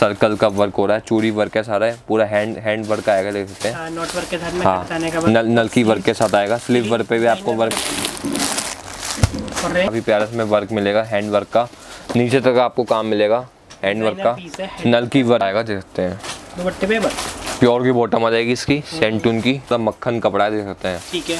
Circle का work हो रहा है चूड़ी वर्क है सारा है पूरा हैंड हैंड वर्क आएगा देख सकते हैं। हाँ, नोट वर्क के साथ में हाँ नल नल की वर्क के साथ आएगा स्लीव वर्क पे भी आपको वर्क काफ़ी प्यारा इसमें वर्क मिलेगा हैंड वर्क का। नीचे तक आपको काम मिलेगा हैंड वर्क का। Piece है, hand नल की वर्क आएगा देख सकते हैं। प्योर की बॉटम आ जाएगी इसकी सेंटून की पूरा मक्खन कपड़ा है देख सकते हैं। ठीक है।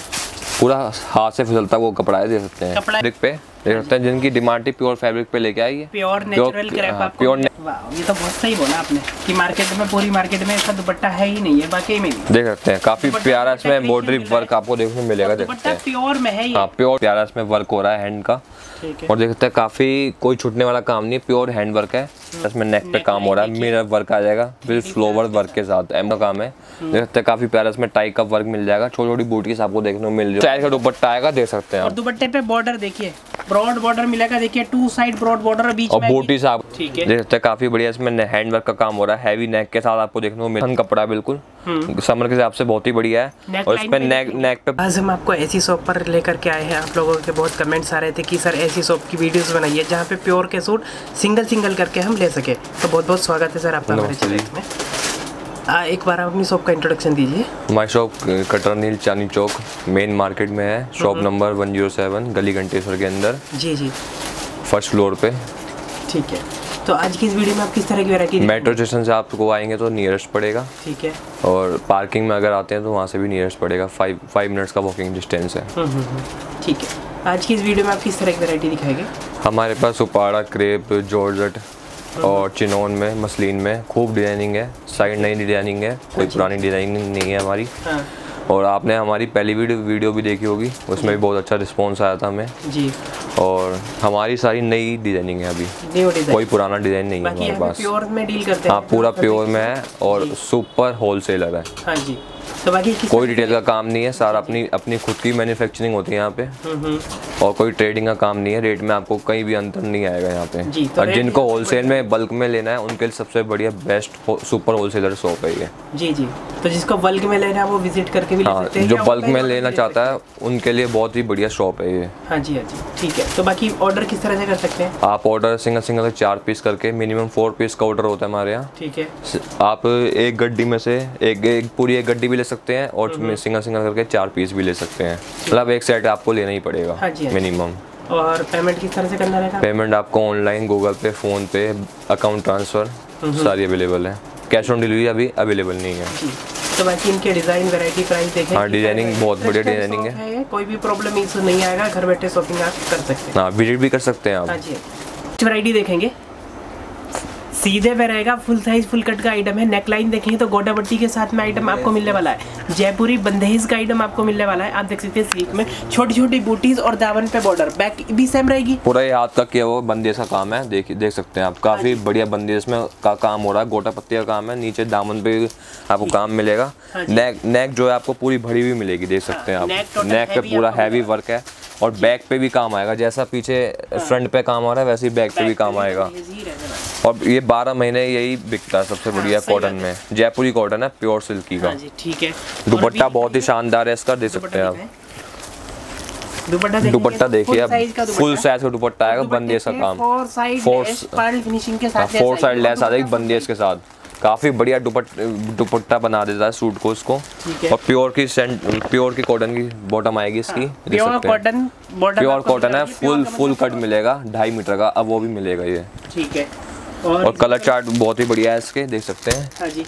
पूरा हाथ से फिसलता वो कपड़ा है देख सकते हैं। कपड़ा- पे। देख सकते हैं जिनकी डिमांड प्योर फैब्रिक पे लेके आई है। प्योर नेचुरल क्रैप आपको pure वाह ये तो बहुत सही बोला आपने। कि मार्केट में पूरी मार्केट में ऐसा दुपट्टा है ही नहीं है बाकी में देख सकते हैं काफ़ी प्यारा इसमें एम्ब्रॉयडरी। वर्क आपको देखने मिलेगा देख सकते दुपट्टा हैं। प्योर में है ये। हाँ प्योर प्यारा इसमें वर्क हो रहा है हैंड का। और देख सकते हैं काफ़ी कोई छूटने वाला काम नहीं प्योर हैंड वर्क है। इसमें नेक पे काम हो रहा है मिरर वर्क आ जाएगा फिर फ्लोवर वर्क के साथ एम का काम है। देख सकते हैं काफ़ी प्यारा इसमें टाई का वर्क मिल जाएगा छोटी छोटी बूटीज आपको देखने को मिल रही है। दुपट्टा आएगा देख सकते हैं दुपट्टे पे बॉर्डर देखिए। ब्रॉड बॉर्डर मिलेगा देखिए टू साइड ब्रॉड बॉर्डर बीच और में बूटीज आप ठीक है। देख सकते हैं काफ़ी बढ़िया इसमें हैंड वर्क का काम हो रहा है हैवी नेक के साथ आपको देखने को मिल कपड़ा बिल्कुल। समर के हिसाब से बहुत ही बढ़िया है। और line इस पे पे नेक नेक पे आज हम आपको ऐसी शॉप पर लेकर के आए हैं। आप लोगों के बहुत कमेंट्स आ रहे थे कि सर ऐसी शॉप की वीडियोस बनाइए जहाँ पे प्योर के सूट सिंगल सिंगल करके हम ले सके। तो बहुत बहुत स्वागत है सर आपका हमारे चैनल में। आ, एक बार आप अपनी शॉप का इंट्रोडक्शन दीजिए हमारी शॉप कटर नील चांदी चौक मेन मार्केट में है। शॉप नंबर 107 गली घंटेश्वर के अंदर। जी जी। फ़र्स्ट फ्लोर पे। ठीक है। तो आज की इस वीडियो में आप किस तरह की वैरायटी मेट्रो स्टेशन से आपको आएँगे तो नियरेस्ट पड़ेगा। ठीक है। और पार्किंग में अगर आते हैं तो वहाँ से भी नियरेस्ट पड़ेगा। फाइव फाइव मिनट्स का वॉकिंग डिस्टेंस है। हम्म, हम्म, हम्म, ठीक है। आज की इस वीडियो में आप किस तरह की वैरायटी दिखाएँगे? हमारे पास उपाड़ा क्रेप जॉर्जट और चिनोन में मसलिन में खूब डिज़ाइनिंग है। साइड नई डिज़ाइनिंग है कोई पुरानी डिज़ाइनिंग नहीं है हमारी। हाँ। और आपने हमारी पहली वीडियो वीडियो भी देखी होगी उसमें भी बहुत अच्छा रिस्पॉन्स आया था हमें। जी। और हमारी सारी नई डिज़ाइनिंग है अभी। कोई पुराना डिज़ाइन नहीं है हमारे पास। प्योर में डील करते हैं। हाँ पूरा प्योर में है और सुपर होलसेलर है। हाँ जी। तो बाकी कोई डिटेल का काम नहीं है सारा अपनी अपनी खुद की मैन्युफैक्चरिंग होती है यहाँ पे। हम्म, हम्म, और कोई ट्रेडिंग का काम नहीं है रेट में आपको कहीं भी अंतर नहीं आएगा यहाँ पे। तो और जिनको होलसेल में बल्क में लेना है उनके लिए सबसे बढ़िया बेस्ट सुपर होलसेलर शॉप है ये। जी जी। तो जिसको बल्क में लेना है वो विज़िट करके भी ले हाँ सकते हैं जो बल्क में लेना चाहता है उनके लिए बहुत ही बढ़िया शॉप है ये। हाँ। जी हाँ जी। ठीक है। तो बाकी ऑर्डर किस तरह से कर सकते हैं? आप ऑर्डर सिंगल सिंगल चार पीस करके मिनिमम फोर पीस का ऑर्डर होता है हमारे यहाँ। ठीक है। आप एक गड्डी में से एक, एक पूरी एक गड्डी भी ले सकते हैं और सिंगल सिंगल करके चार पीस भी ले सकते हैं। मतलब एक सेट आपको लेना ही पड़ेगा हाँ जी, हाँ। मिनिमम और पेमेंट किस तरह से करना रहेगा पेमेंट आपको online Google Pay PhonePe account transfer सारी अवेलेबल है। कैश ऑन डिलीवरी अभी अवेलेबल नहीं है। तो बाकी इनके डिज़ाइन वैरायटी प्राइस देखें हाँ, डिज़ाइनिंग बहुत बढ़िया डिज़ाइनिंग है। कोई भी प्रॉब्लम इशू नहीं आएगा घर बैठे शॉपिंग आप कर सकते हैं। हाँ विज़िट भी कर सकते हैं हाँ आप जी। वैरायटी देखेंगे। सीधे पे रहेगा फुल साइज़ फुल कट का आइटम है। नेक लाइन देखेंगे तो गोटा पट्टी के साथ में आइटम आपको मिलने वाला है। जयपुरी बंदेज का आइटम आपको मिलने वाला है। आप देख सकते हैं सीख में छोटी छोटी बूटीज और दावन पे बॉर्डर बैक भी सेम रहेगी। पूरा ये हाथ का किया हुआ बंदेज का काम है। देख देख सकते हैं आप। काफ़ी बढ़िया बंदेज में का काम हो रहा है। गोटा पत्ती का काम है। नीचे दामन पे आपको काम मिलेगा। हाँ नेक नेक जो है आपको पूरी भरी हुई मिलेगी देख सकते हैं हाँ, आप नेक पे पूरा हैवी वर्क है। और बैक पे भी काम आएगा जैसा पीछे फ्रंट पे काम आ रहा है वैसे ही बैक पे भी काम आएगा। ही। और ये बारह महीने यही बिकता है सबसे बढ़िया कॉटन में। जयपुरी कॉटन है प्योर सिल्की का। हाँ ठीक है। दुपट्टा बहुत ही शानदार है इसका दे सकते हैं आप। दुपट्टा देखिए आप फुल। साइज़ का दुपट्टा। आएगा बंदेज का काम। Four side four- lace finishing के हाँ साथ फोर साइड लेस आ जाएगी बंदेज के साथ। काफ़ी बढ़िया दुपट दुपट्टा बना देता है सूट को उसको। और प्योर की सेंट प्योर की कॉटन की बॉटम आएगी इसकी प्योर कॉटन प्योर कॉटन है। फुल फुल कट मिलेगा ढाई मीटर का अब वो भी मिलेगा ये। ठीक है। और, और कलर चार्ट बहुत ही बढ़िया है इसके देख सकते हैं। हाँ जी।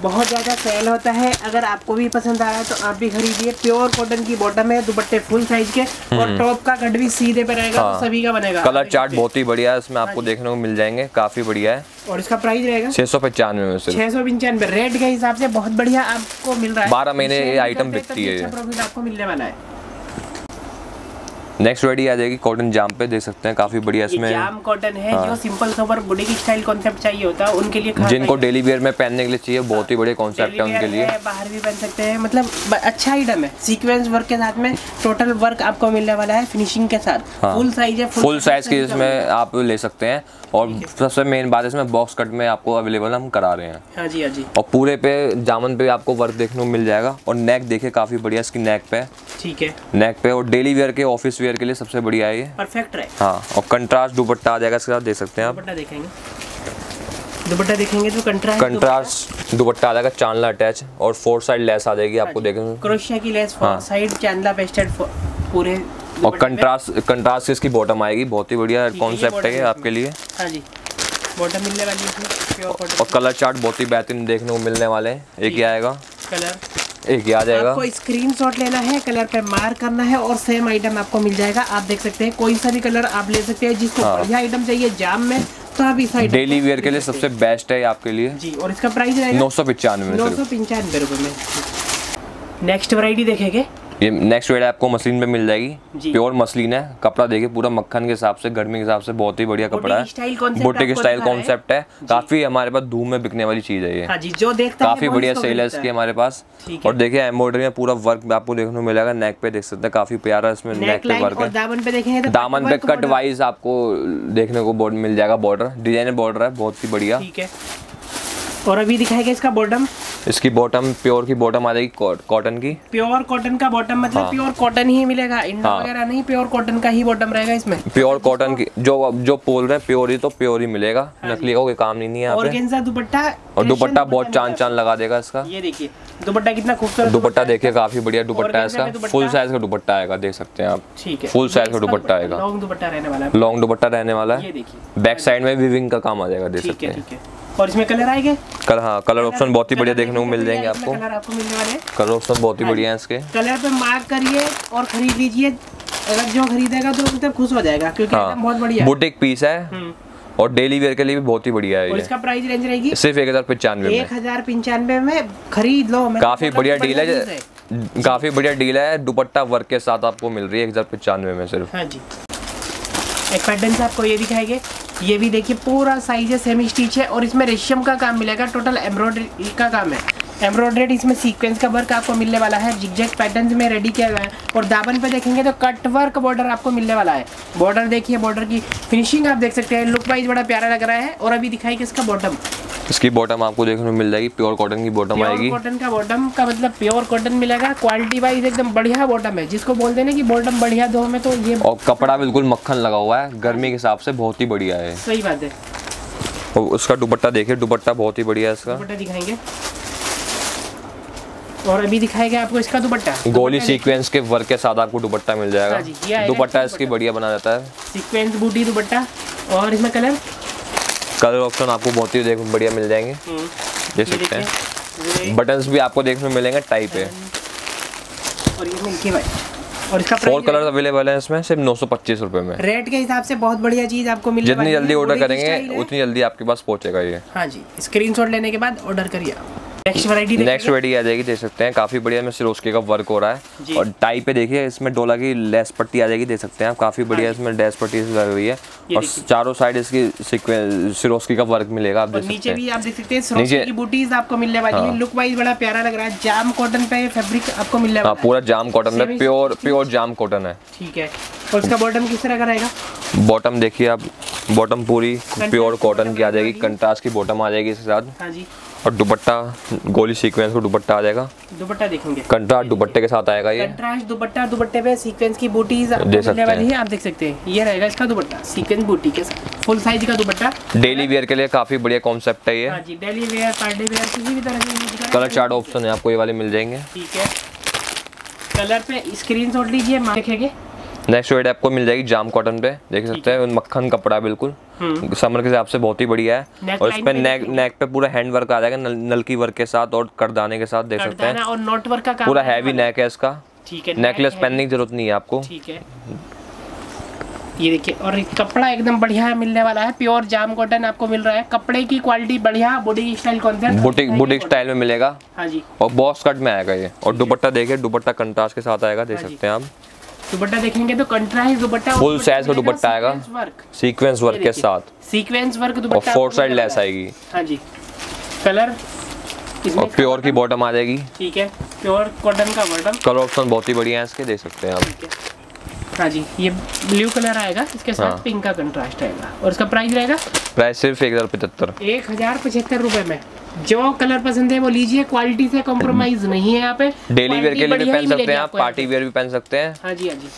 बहुत ज़्यादा सेल होता है। अगर आपको भी पसंद आया तो आप भी खरीदिए। प्योर कॉटन की बॉटम है दुपट्टे फुल साइज़ के और टॉप का कट भी सीधे पे रहेगा हाँ। तो सभी का बनेगा। कलर चार्ट बहुत ही बढ़िया है इसमें आपको देखने को मिल जाएँगे काफ़ी बढ़िया है। और इसका प्राइस रहेगा? छह सौ पचानवे में छह सौ पंचानवे। रेट के हिसाब से बहुत बढ़िया आपको मिल रहा है। बारह महीने ये करते बिकती है। अच्छा प्रॉफिट आपको मिलने वाला है। नेक्स्ट रेडी आ जाएगी कॉटन जाम पे देख सकते हैं काफ़ी बढ़िया इसमें जाम कॉटन है हाँ। जो simple sober boutique style concept चाहिए होता है उनके लिए जिनको डेली वेयर में पहनने के लिए चाहिए बहुत ही बढ़िया कॉन्सेप्ट है उनके लिए। बाहर भी पहन सकते हैं मतलब अच्छा आइटम है। सीक्वेंस वर्क के साथ में टोटल वर्क आपको मिलने वाला है फिनिशिंग के साथ। हाँ। फुल साइज़ है फुल साइज़ की इसमें आप ले सकते हैं। और सबसे मेन बात इसमें बॉक्स कट में आपको अवेलेबल हम करा रहे हैं। हाँ जी हाँ जी। और पूरे पे जामन पे आपको वर्क देखने को मिल जाएगा और नेक देखे काफ़ी बढ़िया इसकी नेक पे। ठीक है। नेक पे और डेली वेयर के ऑफ़िस वेयर के लिए सबसे बढ़िया है ये। परफेक्ट है। हाँ और कंट्रास्ट दुपट्टा आ जाएगा इसके साथ देख सकते हैं आप। देखेंगे। दुपट्टा देखेंगे तो कंट्रास्ट कंट्रास्ट दुपट्टा आ जाएगा चांदला अटैच और फोर साइड लेस आ जाएगी आपको देखेंगे क्रोशिया की लेस हाँ। साइड चांदला पेस्टेड पूरे और कंट्रास्ट कंट्रास्ट इसकी बॉटम आएगी बहुत ही बढ़िया है, कॉन्सेप्ट है है आपके लिए। हाँ जी बॉटम मिलने वाली है। और कलर चार्ट बहुत ही बेहतरीन देखने को मिलने वाले हैं। एक ही आएगा। कलर एक ही आ जाएगा। आपको स्क्रीनशॉट लेना है कलर पे मार्क करना है और सेम आइटम आपको मिल जाएगा। आप देख सकते हैं कोई सा भी कलर आप ले सकते हैं जिसको हाँ। बढ़िया आइटम चाहिए जाम में तो भी साइड डेली वेयर के लिए सबसे बेस्ट है आपके लिए? जी और इसका प्राइस रहेगा? नौ सौ पचानवे नौ सौ पंचानवे रुपये में। नेक्स्ट वरायटी देखेंगे। ये नेक्स्ट वेड आपको मसलिन पे मिल जाएगी। प्योर मसलिन है। कपड़ा देखिए पूरा मक्खन के हिसाब से गर्मी के हिसाब से बहुत ही बढ़िया कपड़ा है। Boutique style. कॉन्सेप्ट है। काफ़ी हमारे पास धूम में बिकने वाली चीज़ है ये। हाँ जो देखता काफ़ी बढ़िया सेल है इसकी हमारे पास। और देखिए एम्ब्रॉयडरी में पूरा वर्क आपको देखने को मिलेगा। नेक पे देख सकते हैं काफ़ी प्यारा इसमें नेक पे वर्क है। दामन पे देखेंगे तो दामन पे कट वाइज आपको देखने को मिल जाएगा बॉर्डर डिज़ाइनर बॉर्डर है बहुत ही बढ़िया। ठीक है। और अभी दिखाएगा इसका बॉटम इसकी बॉटम प्योर की बॉटम आ जाएगी कॉटन की। प्योर कॉटन का बॉटम मतलब हाँ। प्योर कॉटन ही मिलेगा। इंडो हाँ। वगैरह नहीं प्योर कॉटन का ही बॉटम रहेगा इसमें। प्योर कॉटन की जो जो बोल रहे हैं प्योर ही तो प्योर ही मिलेगा। नकली का कोई काम नहीं है पे। दुपट्टा और दुपट्टा बहुत चाँद चाँद लगा देगा इसका। ये देखिए दुपट्टा कितना खूबसूरत दुपट्टा देखिए काफ़ी बढ़िया दुपट्टा है इसका। फुल साइज़ का दुपट्टा आएगा देख सकते हैं आप। ठीक है। फुल साइज़ का दुपट्टा आएगा। लॉन्ग दुपट्टा रहने वाला है। लॉन्ग दुपट्टा रहने वाला ये है देखिए। बैक साइड में विविंग का काम आ जाएगा देख सकते हैं। ठीक है। और इसमें कलर आएँगे? कलर हाँ कलर ऑप्शन बहुत ही बढ़िया देखने को मिल जाएँगे आपको। कलर आपको मिलने वाले कलर ऑप्शन बहुत ही बढ़िया है इसके। कलर पे मार्क करिए और खरीद लीजिए। अगर जो खरीदेगा तो मतलब खुश हो जाएगा क्योंकि एकदम बहुत बढ़िया हाँ। बुटीक पीस है। हम्म। और डेली वेयर के लिए भी बहुत ही बढ़िया है और इसका प्राइस रेंज रहेगी सिर्फ़ एक हज़ार पंचानवे एक हज़ार पंचानवे में खरीद लो। मैं काफ़ी बढ़िया डील है। काफ़ी बढ़िया डील है। दुपट्टा वर्क के साथ आपको मिल रही है एक हज़ार पचानवे में सिर्फ़। हाँ जी। एक पैटर्न से आपको ये दिखाएँगे। ये भी देखिए, पूरा साइज़ है सेमी स्टिच है और इसमें रेशम का काम मिलेगा टोटल एम्ब्रॉयडरी का काम है। एम्ब्रॉयडरी इसमें सीक्वेंस का वर्क आपको मिलने वाला है जिगजैग पैटर्न में रेडी किया गया है और दाबन पे देखेंगे तो कट वर्क बॉर्डर आपको मिलने वाला है। बॉर्डर देखिए बॉर्डर की फिनिशिंग आप देख सकते हैं लुक वाइज बड़ा प्यारा लग रहा है और अभी दिखाएँगे इसका बॉटम इसकी बॉटम आपको देखने को मिल जाएगी प्योर कॉटन की बॉटम आएगी। कॉटन का बॉटम का मतलब प्योर कॉटन मिलेगा क्वालिटी वाइज एकदम बढ़िया बॉटम है। जिसको बोलते हैं ना कि बॉटम बढ़िया दो में तो ये और कपड़ा बिल्कुल मक्खन लगा हुआ है गर्मी के हिसाब से बहुत ही बढ़िया है। सही बात है। और उसका दुपट्टा देखिए दुपट्टा बहुत ही बढ़िया है इसका। दुपट्टा दिखाएँगे। और अभी दिखाएगा आपको इसका दुपट्टा। गोली सीक्वेंस के वर्क के साथ आपको दुपट्टा मिल हाँ जाएगा दुपट्टा इसकी बढ़िया बना जाता है। सीक्वेंस बूटी दुपट्टा। और इसमें कलर कलर ऑप्शन आपको बहुत ही देखने बढ़िया मिल जाएँगे। देख सकते हैं। बटन बटन्स भी आपको देखने में मिलेंगे टाइप है और ये मिल्की वाइट और इसका फोर कलर अवेलेबल है? इसमें सिर्फ़ नौ सौ पच्चीस रुपए में। रेट के हिसाब से बहुत बढ़िया चीज़ आपको मिल जितनी जल्दी ऑर्डर करेंगे उतनी जल्दी आपके पास पहुंचेगा ये। हाँ जी स्क्रीनशॉट लेने के बाद ऑर्डर करिए नेक्स्ट वैरायटी नेक्स्ट आ जाएगी देख सकते हैं। काफ़ी बढ़िया में सिरोस्की का वर्क हो रहा है। और टाई पे देखिए इसमें डोला की लेस पट्टी आ जाएगी देख सकते हैं आप। काफ़ी बढ़िया इसमें लेस पट्टी लगी हुई है। और चारों साइड इसकी सिरोस्की का वर्क मिलेगा आप देख सकते नीचे भी आप देख सकते हैं नीचे- की बूटीज आपको मिलने वाली है। हाँ। लुक वाइज बड़ा प्यारा लग रहा है। जाम कॉटन पे फैब्रिक आपको मिलने हाँ वाला है पूरा जाम कॉटन है Semi- प्योर प्योर जाम कॉटन है। ठीक है। और उसका बॉटम किस तरह का रहेगा? बॉटम देखिए आप बॉटम पूरी प्योर कॉटन की आ जाएगी। कंट्रास्ट की बॉटम आ जाएगी इसके साथ। हाँ जी। और दुपट्टा गोली सीक्वेंस का दुपट्टा आ जाएगा। दुपट्टा देखेंगे। कंट्रास्ट दुपट्टे के साथ आएगा ये। कंट्रास्ट दुपट्टा दुपट्टे पे सीक्वेंस की बूटीज आपको दे सकते मिलने वाली हैं। आप देख सकते हैं। ये रहेगा इसका दुपट्टा सीक्वेंस बूटी के साथ। फुल साइज़ का दुपट्टा। डेली वेयर के लिए काफ़ी बढ़िया कॉन्सेप्ट है ये। हाँ जी डेली वेयर पार्टी वेयर किसी भी तरह के कलर चार्ट ऑप्शन है। आपको ये वाले मिल जाएँगे। ठीक है। कलर पे स्क्रीनशॉट लीजिए देखेंगे। नेक्स्ट वेड आपको मिल जाएगी जाम कॉटन पे देख सकते हैं। मक्खन कपड़ा बिल्कुल। हम्म। समर के हिसाब से बहुत ही बढ़िया है। और इस पे नेक नेक पे पूरा हैंड वर्क आ जाएगा नल, नलकी वर्क के साथ और करदाने के साथ देख सकते हैं। और नोट वर्क का पूरा हैवी नेक है इसका। नेकलेस पहनने की ज़रूरत नहीं है आपको। है। ठीक है। ये देखिए और कपड़ा एकदम बढ़िया मिलने वाला है। प्योर जाम कॉटन आपको मिल रहा है। कपड़े की क्वालिटी बढ़िया body style concept boutique boutique style में मिलेगा। हाँ जी। और बॉक्स कट में आएगा ये। और दुपट्टा देखिए दुपट्टा कंट्रास्ट के साथ आएगा देख हाँ सकते हैं आप। दुपट्टा देखेंगे तो कंट्रास्ट दुपट्टा फुल साइज़ का दुपट्टा आएगा। वर्क सीक्वेंस वर्क के साथ। Sequence work dupatta four side lace आएगी। हाँ जी। कलर इसमें और प्योर की बॉटम आ जाएगी। ठीक है प्योर कॉटन का बॉटम कलर ऑप्शन बहुत ही बढ़िया है इसके देख सकते हैं आप। है जी ये ब्लू कलर आएगा इसके साथ हाँ। पिंक का कंट्रास्ट आएगा। और इसका प्राइस रहेगा? प्राइस सिर्फ़ एक हज़ार पचहत्तर। एक हज़ार पचहत्तर रुपए में। जो कलर पसंद है वो लीजिए क्वालिटी से कॉम्प्रोमाइज नहीं है यहाँ पे। डेली वेयर के लिए भी पहन सकते हैं आप पार्टी वेयर भी पहन सकते हैं। हाँ जी हाँ जी।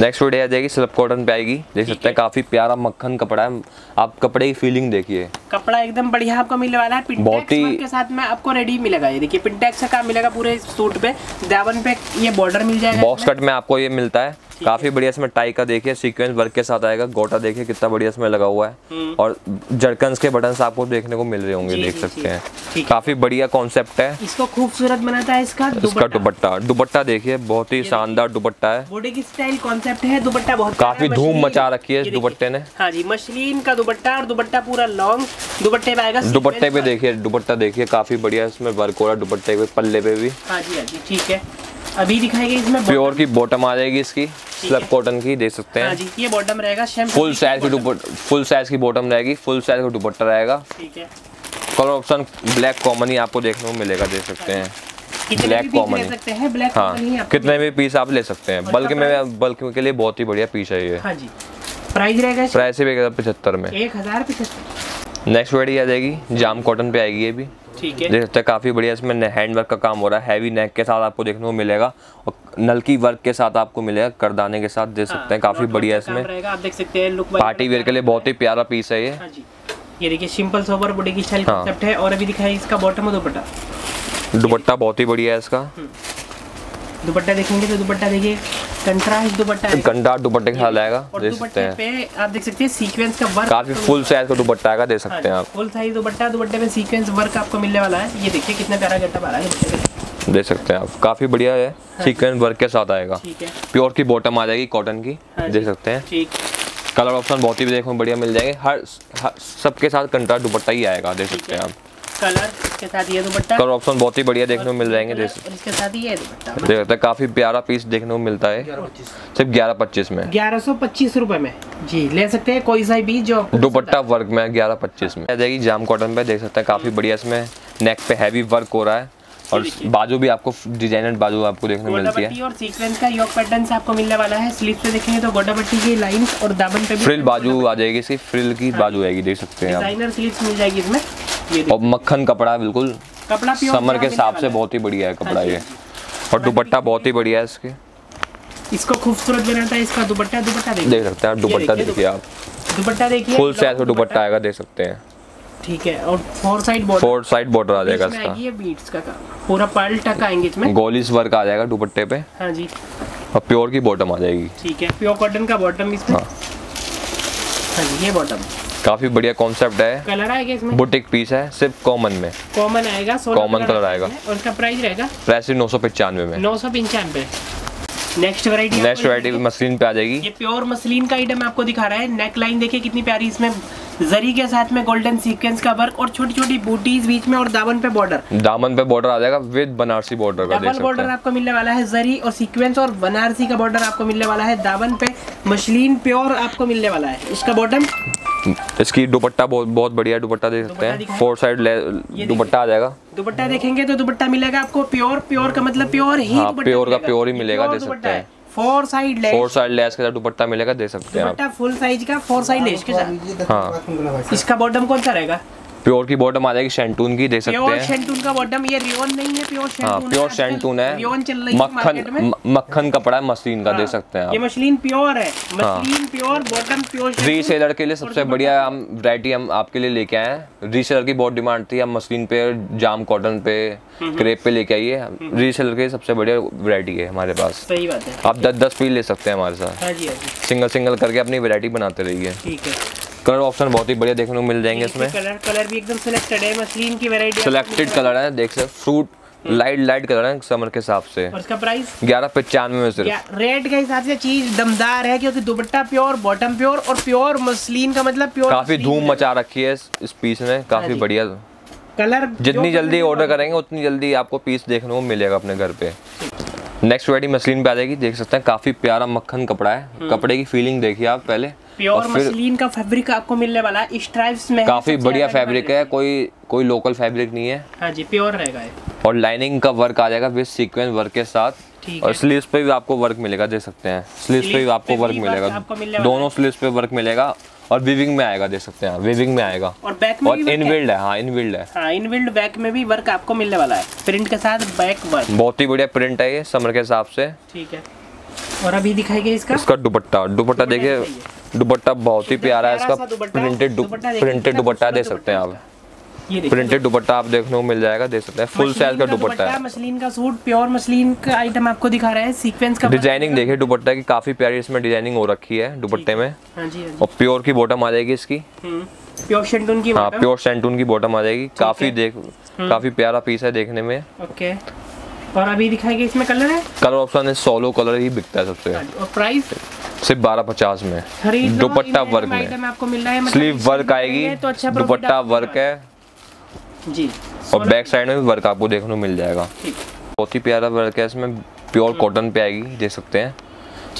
नेक्स्ट वीडियो आ जाएगी सिल्क कॉटन पे आएगी। देख सकते हैं काफ़ी प्यारा मक्खन कपड़ा है। आप कपड़े की फीलिंग देखिए। कपड़ा एकदम बढ़िया आपको मिलने वाला है। बहुत पिंटेक्स ही- के साथ में आपको रेडी मिलेगा ये। देखिए पिंटेक्स का काम मिलेगा पूरे सूट पे। दामन पे ये बॉर्डर मिल जाएगा बॉक्स कट में आपको ये मिलता है। काफ़ी बढ़िया इसमें टाई का देखिए सीक्वेंस वर्क के साथ आएगा। गोटा देखिए कितना बढ़िया इसमें लगा हुआ है। और जरकन्स के बटन आपको देखने को मिल रहे होंगे देख सकते हैं। है। काफ़ी बढ़िया कॉन्सेप्ट है। इसको खूबसूरत बनाता है इसका इसका दुपट्टा। दुपट्टा। देखिए बहुत ही शानदार दुपट्टा है। बॉडी की स्टाइल कॉन्सेप्ट है दुपट्टा बहुत काफ़ी धूम मचा रखी है इस दुपट्टे ने। हाँ जी मशीन का दुपट्टा और दुपट्टा पूरा लॉन्ग दुपट्टे पे आएगा दुपट्टे पे देखिए दुपट्टा देखिए काफ़ी बढ़िया इसमें वर्क हो रहा है दुपट्टे पे पल्ले पे भी। हाँ जी हाँ जी ठीक है। अभी दिखाएँगे इसमें प्योर की बॉटम आ जाएगी इसकी स्लब कॉटन की देख सकते हाँ। हैं जी ये बॉटम रहेगा फुल साइज़ की फुल साइज़ की बॉटम रहेगी फुल साइज़ का दुपट्टा रहेगा। ठीक है। कलर ऑप्शन ब्लैक कॉमन ही आपको देखने को मिलेगा देख सकते हैं। है। सकते हैं ब्लैक हाँ कॉमन ही आपको कितने भी पीस आप ले सकते हैं। बल्क में बल्क के लिए बहुत ही बढ़िया पीस है ये। हाँ प्राइस रहेगा प्राइस पचहत्तर में। एक हज़ार पचहत्तर। नेक्स्ट वेडी आ जाएगी जाम कॉटन पे आएगी ये भी। ठीक है। देख सकते हैं काफ़ी बढ़िया इसमें हैंड वर्क का काम हो रहा है हैवी नेक के साथ आपको देखने को मिलेगा और नलकी वर्क के साथ आपको मिलेगा करदाने के साथ देख सकते हैं काफ़ी हाँ, बढ़िया इसमें। आप देख सकते हैं लुक पार्टी वेयर के लिए बहुत ही प्यारा पीस है ये। हाँ ये देखिए सिंपल सोबर बॉडी की स्टाइल हाँ। कॉन्सेप्ट है और अभी दिखाई इसका बॉटम और दुपट्टा। दुपट्टा बहुत ही बढ़िया है इसका। दुपट्टा देखेंगे तो दुपट्टा देखिए कंट्रास्ट दुपट्टा है। दुपट्टे के साथ आएगा और सकते दुपट्टे हैं। पे आप देख सकते हैं सीक्वेंस का वर्क काफ़ी फुल साइज़ का दुपट्टा आएगा देख सकते हैं आप। फुल साइज़ दुपट्टा दुपट्टे में सीक्वेंस वर्क आपको मिलने वाला है। ये देखिए कितना प्यारा गेटअप आ रहा है। देख सकते हैं आप काफ़ी बढ़िया है। सीक्वेंस वर्क के साथ आएगा। प्योर की बॉटम आ जाएगी कॉटन की हाँ देख सकते हैं। कलर ऑप्शन बहुत ही देखो बढ़िया मिल जाएँगे। हर, हर सबके साथ कंट्रास्ट दुपट्टा ही आएगा देख सकते हैं आप। कलर इसके साथ ये दुपट्टा। कलर ऑप्शन बहुत ही बढ़िया देखने को मिल जाएँगे देख। इसके साथ ये दुपट्टा। हैं काफ़ी प्यारा पीस देखने को मिलता है। सिर्फ़ ग्यारह पच्चीस में। ग्यारह सौ पच्चीस रूपए में। जी ले सकते हैं कोई सा भी जो दुपट्टा वर्क में ग्यारह पच्चीस में। आ जाएगी जाम कॉटन पे देख सकते हैं काफ़ी बढ़िया इसमें नेक पे हैवी वर्क हो रहा है। और बाजू भी आपको डिज़ाइनर बाजू आपको देखने को मिलती है। और सीक्वेंस का योग पैटर्न से आपको मिलने वाला है। स्लीव पे देखेंगे तो गोटा पट्टी की लाइंस और दामन पे फ्रिल बाजू आ जाएगी इसकी फ्रिल की बाजू आएगी देख सकते हैं डिज़ाइनर स्लीव्स मिल जाएगी इसमें। और मक्खन कपड़ा बिल्कुल कपड़ा समर के हिसाब से बहुत ही बढ़िया है कपड़ा ये। और दुपट्टा बहुत ही बढ़िया है इसके। इसको खूबसूरत बनाता है इसका दुपट्टा। दुपट्टा देख। सकते हैं दुपट्टा देखिए आप। दुपट्टा देखिए। फुल साइज़ का दुपट्टा आएगा देख सकते हैं। ठीक है और four side border four side border आ जाएगा इसका। ये बीट्स का काम। पूरा पर्ल टक आएँगे इसमें। गोलिस वर्क आ जाएगा दुपट्टे पे। हाँ जी। और प्योर की बॉटम आ जाएगी। ठीक है प्योर कॉटन का बॉटम इसमें। हाँ। हाँ जी ये बॉटम काफ़ी बढ़िया कॉन्सेप्ट है। कलर आएगा इसमें? बुटीक पीस है सिर्फ़ कॉमन में। कॉमन आएगा Common colour आएगा। और इसका प्राइस रहेगा? प्राइस नौ सौ पचानवे में। नौ सौ पंचानवे next variety next variety machine पे आ जाएगी। ये प्योर मसलिन का आइटम आपको दिखा रहा है। नेक लाइन देखिए कितनी प्यारी इसमें जरी के साथ में गोल्डन सीक्वेंस का वर्क और छोटी छोटी बूटीज बीच में और दामन पे बॉर्डर दामन पे बॉर्डर आ जाएगा विद बनारसी बॉर्डर का डबल बॉर्डर आपको मिलने वाला है जरी और सीक्वेंस और बनारसी का बॉर्डर आपको मिलने वाला है। दामन पे मशलीन प्योर आपको मिलने वाला है। इसका बॉटम इसकी दुपट्टा बहुत बहुत बढ़िया दुपट्टा देख सकते हैं। फोर साइड दुपट्टा आ जाएगा। दुपट्टा देखेंगे तो दुपट्टा मिलेगा आपको प्योर प्योर का मतलब प्योर ही हाँ, प्योर का प्योर ही मिलेगा, देख सकते है। Four side lace. Four side lace के साथ दुपट्टा मिलेगा दे सकते हैं दुपट्टा फुल साइज़ का फोर साइड लेस के साथ। हाँ। इसका बॉटम कौन सा रहेगा? प्योर की बॉटम आ जाएगी शेंटून की देख सकते हैं। शेंटून का बॉटम ये रियोन नहीं है प्योर शेंटून हाँ प्योर शेंटून है। रियोन चल रही है मक्खन मक्खन कपड़ा है मशीन का हाँ, देख सकते हैं ये मछलीन प्योर है। Muslin pure bottom pure reseller के लिए सबसे बढ़िया हम वैरायटी हम आपके लिए लेके आए हैं। रीसेलर की बहुत डिमांड थी हम मशीन पे जाम कॉटन पे क्रेप पे लेके आइए। रीसेलर की सबसे बढ़िया वैरायटी है हमारे पास। सही बात है। आप दस दस पीस ले सकते हैं हमारे साथ। हाँ जी हाँ जी। सिंगल सिंगल करके अपनी वैरायटी बनाते रहिए। ठीक है। कलर ऑप्शन बहुत ही बढ़िया देखने को मिल जाएँगे इसमें। कलर कलर भी एकदम सिलेक्टेड है मछलीन की वैरायटी सिलेक्टेड कलर है देख सकते फ्रूट लाइट लाइट कलर है समर के हिसाब से। और इसका प्राइस ग्यारह पचानवे में सिर्फ़। रेट के हिसाब से चीज़ दमदार है क्योंकि दुपट्टा प्योर बॉटम प्योर और प्योर मसलिन का मतलब प्योर काफ़ी धूम मचा रखी है इस इस पीस ने काफ़ी बढ़िया। कलर जितनी जल्दी ऑर्डर करेंगे उतनी जल्दी आपको पीस देखने को मिलेगा अपने घर पे। नेक्स्ट वैरायटी मसलिन पे आ जाएगी देख सकते हैं काफ़ी प्यारा मक्खन कपड़ा है। कपड़े की फीलिंग देखिए आप पहले। प्योर मसलिन का फैब्रिक आपको मिलने वाला है स्ट्राइप्स में काफ़ी बढ़िया फैब्रिक है कोई कोई लोकल फैब्रिक नहीं है। हाँ जी प्योर रहेगा ये। और लाइनिंग का वर्क आ जाएगा विद सीक्वेंस वर्क के साथ। और स्लीव्स पे भी आपको वर्क मिलेगा देख सकते हैं। स्लीव्स पे भी आपको वर्क मिलेगा। दोनों स्लीव्स पे वर्क मिलेगा। और विविंग में आएगा देख सकते हैं विविंग में आएगा। और बैक में और है। इनबिल्ड है। हाँ इनबिल्ड है। हाँ इनबिल्ड बैक में भी वर्क आपको मिलने वाला है। प्रिंट के साथ बैक वर्क बहुत ही बढ़िया प्रिंट है ये समर के हिसाब से। ठीक है। और अभी दिखाएँगे इसका? इसका दुपट्टा दुपट्टा देखिए दुपट्टा बहुत ही प्यारा है इसका। प्रिंटेड प्रिंटेड दुपट्टा। दे सकते हैं आप। प्रिंटेड दुपट्टा आप देखने को मिल जाएगा देख सकते हैं। फुल साइज़ का दुपट्टा है। मसलिन का सूट प्योर मसलिन का आइटम आपको दिखा रहा है सीक्वेंस का डिज़ाइनिंग देखिए दुपट्टा की काफ़ी प्यारी इसमें डिज़ाइनिंग हो रखी है दुपट्टे में। हाँ हाँ और प्योर की बॉटम आ जाएगी इसकी। प्योर शेंटून की हाँ प्योर सेंटून की बॉटम आ जाएगी। काफ़ी देख काफ़ी प्यारा पीस है देखने में। ओके और अभी दिखाएँगे इसमें कलर है? कलर ऑप्शन है सोलो कलर ही बिकता है सबसे। हाँ और प्राइस सिर्फ़ बारह पचास में। दुपट्टा वर्क में। आपको मिल रहा है मतलब स्लीव वर्क आएगी तो अच्छा दुपट्टा वर्क है। जी। और बैक साइड में भी वर्क आपको देखने को मिल जाएगा। बहुत ही प्यारा वर्क है इसमें प्योर कॉटन पे आएगी देख सकते हैं।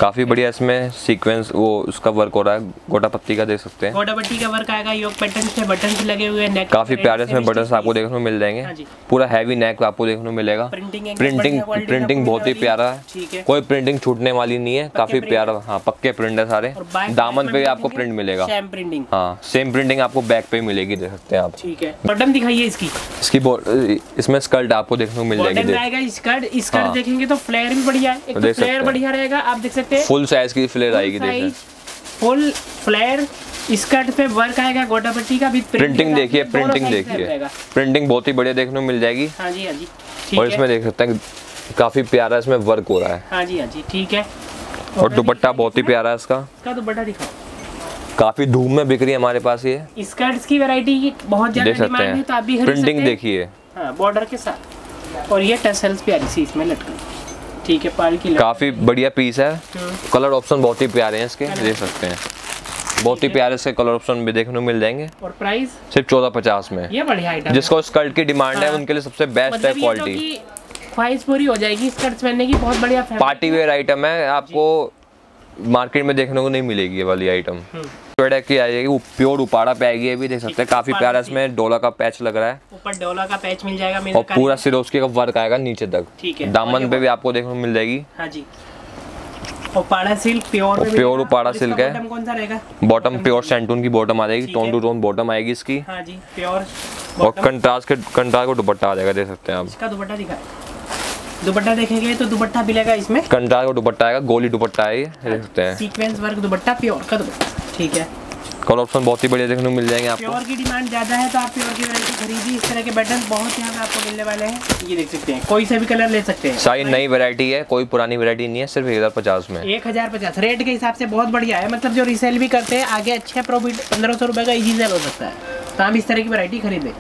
काफ़ी बढ़िया इसमें सीक्वेंस वो उसका वर्क हो रहा है। गोटा पत्ती का देख सकते हैं। गोटा पट्टी का वर्क आएगा योग पैटर्न से बटन लगे हुए हैं नेक काफ़ी प्यारे इसमें बटन्स आपको देखने को मिल हाँ जाएँगे पूरा हैवी नेक आपको देखने को मिलेगा। प्रिंटिंग प्रिंटिंग प्रिंटिंग बहुत ही प्यारा है। कोई प्रिंटिंग छूटने वाली नहीं है। काफ़ी प्यारा हाँ। पक्के प्रिंट है सारे। दामन पे आपको प्रिंट मिलेगा। प्रिंटिंग हाँ सेम प्रिंटिंग आपको बैक पे मिलेगी देख सकते हैं आप। ठीक है। बटन दिखाइए इसकी। इसकी इसमें स्कर्ट आपको देखने को मिल जाएगी स्कर्ट स्कर्ट हाँ। देखेंगे तो फ्लेयर भी बढ़िया है। तो फ्लेयर हैं। बढ़िया रहेगा आप देख सकते हैं। फुल साइज़ की फ्लेयर आएगी देख साइज़ फुल फ्लेयर स्कर्ट पे वर्क आएगा गोटा पट्टी का भी प्रिंटिंग देखिए प्रिंटिंग देखिए। प्रिंटिंग बहुत ही बढ़िया देखने को मिल जाएगी। हाँ जी हाँ जी। ठीक और इसमें देख सकते हैं काफ़ी प्यारा इसमें वर्क हो रहा है। हाँ जी हाँ जी ठीक है। और दुपट्टा बहुत ही प्यारा है इसका। इसका दुपट्टा दिखाओ। काफ़ी धूम में बिक रही है हमारे पास ये। स्कर्ट्स की वैरायटी बहुत ज़्यादा सकते डिमांड है। तो आप भी हैं सकते प्रिंटिंग देखिए। हाँ बॉर्डर के साथ। और ये टसल्स प्यारी सी इसमें लटकी। ठीक है पाल की काफ़ी बढ़िया पीस है। हम्म, कलर ऑप्शन बहुत ही प्यारे हैं इसके देख सकते हैं। बहुत ही प्यारे से कलर ऑप्शन भी देखने को मिल जाएँगे। और प्राइस सिर्फ़ चौदह पचास में। ये बढ़िया आइटम जिसको स्कर्ट की डिमांड है हाँ। उनके लिए सबसे बेस्ट है मतलब क्वालिटी ख्वाहिश पूरी हो जाएगी स्कर्ट्स पहनने की बहुत बढ़िया पार्टी वेयर आइटम है आपको मार्केट में देखने को नहीं मिलेगी ये वाली आइटम प्रोडक्ट की आएगी वो प्योर उपाड़ा पे आएगी ये भी देख सकते हैं। काफ़ी प्यारा इसमें डोला का पैच लग रहा है। ऊपर डोला का पैच मिल जाएगा मेरे और पूरा सिरोस्की का वर्क आएगा नीचे तक। ठीक है दामन पे भी आपको देखने को मिल जाएगी। हाँ जी। और silk pure pure Uppada silk है। कौन सा रहेगा? बॉटम प्योर सेंटून की बॉटम आ जाएगी टोन टू टोन बॉटम आएगी इसकी। हाँ जी प्योर और कंट्रास्ट के कंट्रास्ट को दुपट्टा आ जाएगा देख सकते हैं आप। इसका दुपट्टा दिखा। दुपट्टा देखेंगे तो दुपट्टा मिलेगा इसमें। कंट्रास्ट का दुपट्टा आएगा गोली दुपट्टा है हैं। सीक्वेंस वर्क दुपट्टा प्योर का दुपट्टा ठीक है। कलर ऑप्शन बहुत ही बढ़िया देखने को मिल जाएँगे आपको। प्योर की डिमांड ज़्यादा है तो आप प्योर की वैरायटी खरीदी इस तरह के बटन बहुत यहाँ पे आपको मिलने वाले हैं। ये देख सकते हैं कोई सा भी कलर ले सकते हैं। सारी नई वैरायटी है कोई पुरानी वैरायटी नहीं है सिर्फ़ एक हज़ार पचास में। एक हज़ार पचास रेट के हिसाब से बहुत बढ़िया है। मतलब जो रीसेल भी करते हैं आगे अच्छा प्रॉफिट पंद्रह सौ रुपये का इजी सेल हो सकता है। तो आप इस तरह की वैरायटी खरीदें।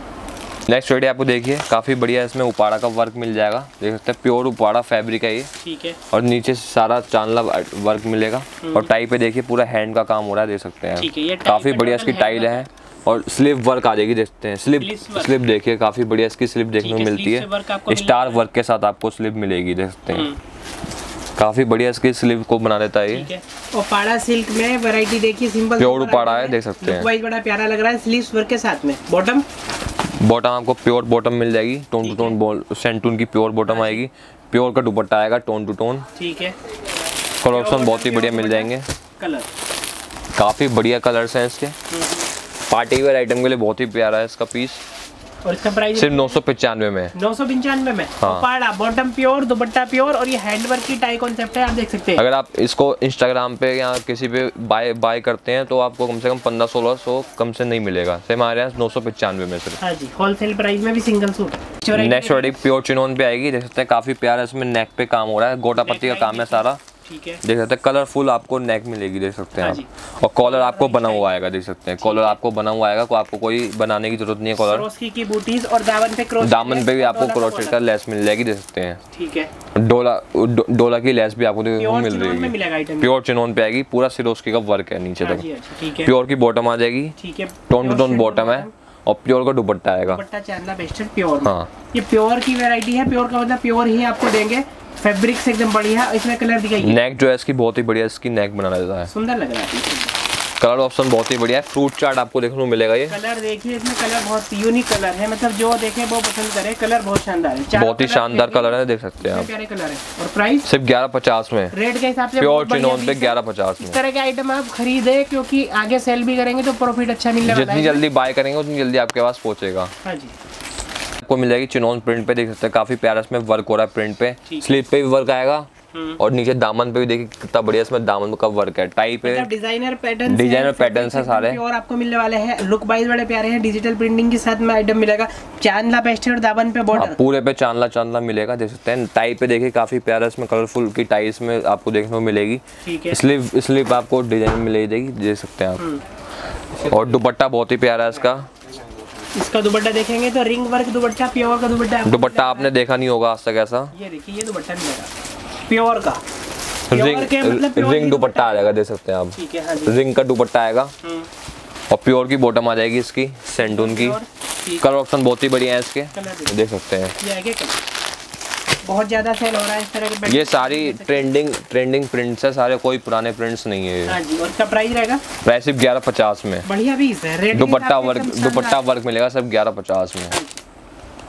नेक्स्ट वैरायटी आपको देखिए काफ़ी बढ़िया इसमें उपाड़ा का वर्क मिल जाएगा। देख सकते हैं प्योर उपाड़ा फैब्रिक है ये। ठीक है। और नीचे से सारा चांदला वर्क मिलेगा। और टाई पे देखिए पूरा हैंड का काम हो रहा है देख सकते है, काफ़ी बढ़िया इसकी टाइल है। और स्लिप वर्क आ जाएगी देखते हैं। स्लिप स्लिप देखिए काफ़ी बढ़िया इसकी स्लिप देखने को मिलती है। स्टार वर्क के साथ आपको स्लिप मिलेगी देख सकते हैं। हम्म, काफ़ी बढ़िया इसकी स्लिप को बना देता है है। और पाड़ा सिल्क में वैरायटी देखिए सिंपल Pure उपाड़ा है, देख सकते हैं। वाइज बड़ा प्यारा लग रहा है स्लीव्स वर्क के साथ में। बॉटम बॉटम आपको प्योर बॉटम मिल जाएगी। टोन टू टोन सेंटून की प्योर बॉटम आएगी। प्योर का दुपट्टा आएगा टोन टू टोन ठीक है। कलर ऑप्शन बहुत ही बढ़िया मिल जाएँगे। कलर काफ़ी बढ़िया कलर्स हैं इसके। पार्टी वेयर आइटम के लिए बहुत ही प्यारा है इसका पीस और इसका प्राइस सिर्फ़ नौ सौ पचानवे में। नौ सौ पंचानवे में। हाँ। पाड़ा बॉटम प्योर दुपट्टा प्योर और ये हैंडवर्क की टाई कॉन्सेप्ट है आप देख सकते हैं। अगर आप इसको इंस्टाग्राम पे या किसी पे बाय बाय करते हैं तो आपको कम से कम पंद्रह सोलह सौ कम से नहीं मिलेगा। सिर्फ़ हमारे यहाँ नौ सौ पचानवे में सिर्फ़। हाँ जी होलसेल प्राइस में भी single suit next pure chinon पे आएगी देख सकते हैं काफ़ी प्यारा इसमें नेक पे काम हो रहा है गोटा पत्ती का काम है सारा। ठीक है। देख सकते हैं कलरफुल आपको नेक मिलेगी देख सकते हैं हाँ आप। और कॉलर आपको बना हुआ आएगा देख सकते हैं। कॉलर आपको बना हुआ आएगा को आपको कोई बनाने की ज़रूरत नहीं है कॉलर की बूटीज और दामन पे क्रोस दामन पे भी आपको क्रोचेट का लेस मिल जाएगी देख सकते हैं। ठीक है। डोला डोला की लेस भी आपको प्योर मिल रही है। प्योर चिनोन पे आएगी पूरा सिरोस्की का वर्क है नीचे हाँ तक। जी हाँ है। प्योर की बॉटम आ जाएगी ठीक है। टोन टू टोन बॉटम है और प्योर का दुपट्टा आएगा। दुपट्टा चांदला बेस्ट है प्योर हाँ। ये प्योर की वैरायटी है प्योर का मतलब प्योर ही आपको देंगे। फैब्रिक से एकदम बढ़िया इसमें कलर दिखाइए। नेक जो है इसकी बहुत ही बढ़िया इसकी नेक बना देता है। सुंदर लग रहा है कलर ऑप्शन बहुत ही बढ़िया है। फ्रूट चार्ट आपको देखने को मिलेगा ये। कलर देखिए इसमें कलर बहुत यूनिक कलर है। मतलब जो देखे वो पसंद करे। कलर बहुत शानदार है। बहुत ही शानदार कलर है देख सकते हैं आप। कलर है। और प्राइस सिर्फ़ ग्यारह पचास में। रेट के हिसाब से प्योर चिनोन पे ग्यारह पचास इस तरह के आइटम आप खरीदे क्योंकि आगे सेल भी करेंगे तो प्रॉफिट अच्छा वाला जितनी जल्दी बाय करेंगे उतनी जल्दी आपके पास पहुंचेगा। हाँ जी। आपको मिल जाएगी चिनोन प्रिंट पे देख सकते हैं। काफ़ी प्यारा इसमें वर्क हो रहा है प्रिंट पे। है। स्लीव पे भी वर्क आएगा। और नीचे दामन पे भी देखिए कितना बढ़िया इसमें दामन का वर्क है। टाइप है डिज़ाइनर पैटर्न डिज़ाइनर patterns है सारे। और आपको मिलने वाले हैं। लुक वाइज बड़े प्यारे हैं। डिजिटल प्रिंटिंग के साथ में आइटम मिलेगा। चांदला पेस्ट और दामन पे हाँ, बॉर्डर पूरे पे चांदला चांदला मिलेगा देख सकते हैं। टाई पे देखिए काफ़ी प्यारा इसमें कलरफुल की टाई इसमें आपको देखने को मिलेगी। है। स्लीव स्लीव आपको डिज़ाइन मिलेगी देख सकते हैं आप। और दुपट्टा बहुत ही प्यारा है इसका। इसका दुपट्टा देखेंगे तो रिंग वर्क दुपट्टा प्योर का दुपट्टा है दुपट्टा आपने देखा नहीं होगा आज तक ऐसा? ये देखिए ये दुपट्टा मिलेगा प्योर का। रिंग मतलब रिंग दुपट्टा आ जाएगा देख सकते हैं आप। ठीक है हाँ जी। रिंग का दुपट्टा आएगा। हम्म, और प्योर की बॉटम आ जाएगी इसकी सेंटून की। कलर ऑप्शन बहुत ही बढ़िया है इसके। देख सकते हैं। ये आगे कलर बहुत ज़्यादा सेल हो रहा है इस तरह के ये सारी ट्रेंडिंग ट्रेंडिंग प्रिंट्स है सारे कोई पुराने प्रिंट्स नहीं है हाँ जी और इसका प्राइस रहेगा? प्राइस सिर्फ़ ग्यारह पचास में। बढ़िया भी है दुपट्टा वर्क दुपट्टा वर्क मिलेगा सिर्फ़ ग्यारह पचास में।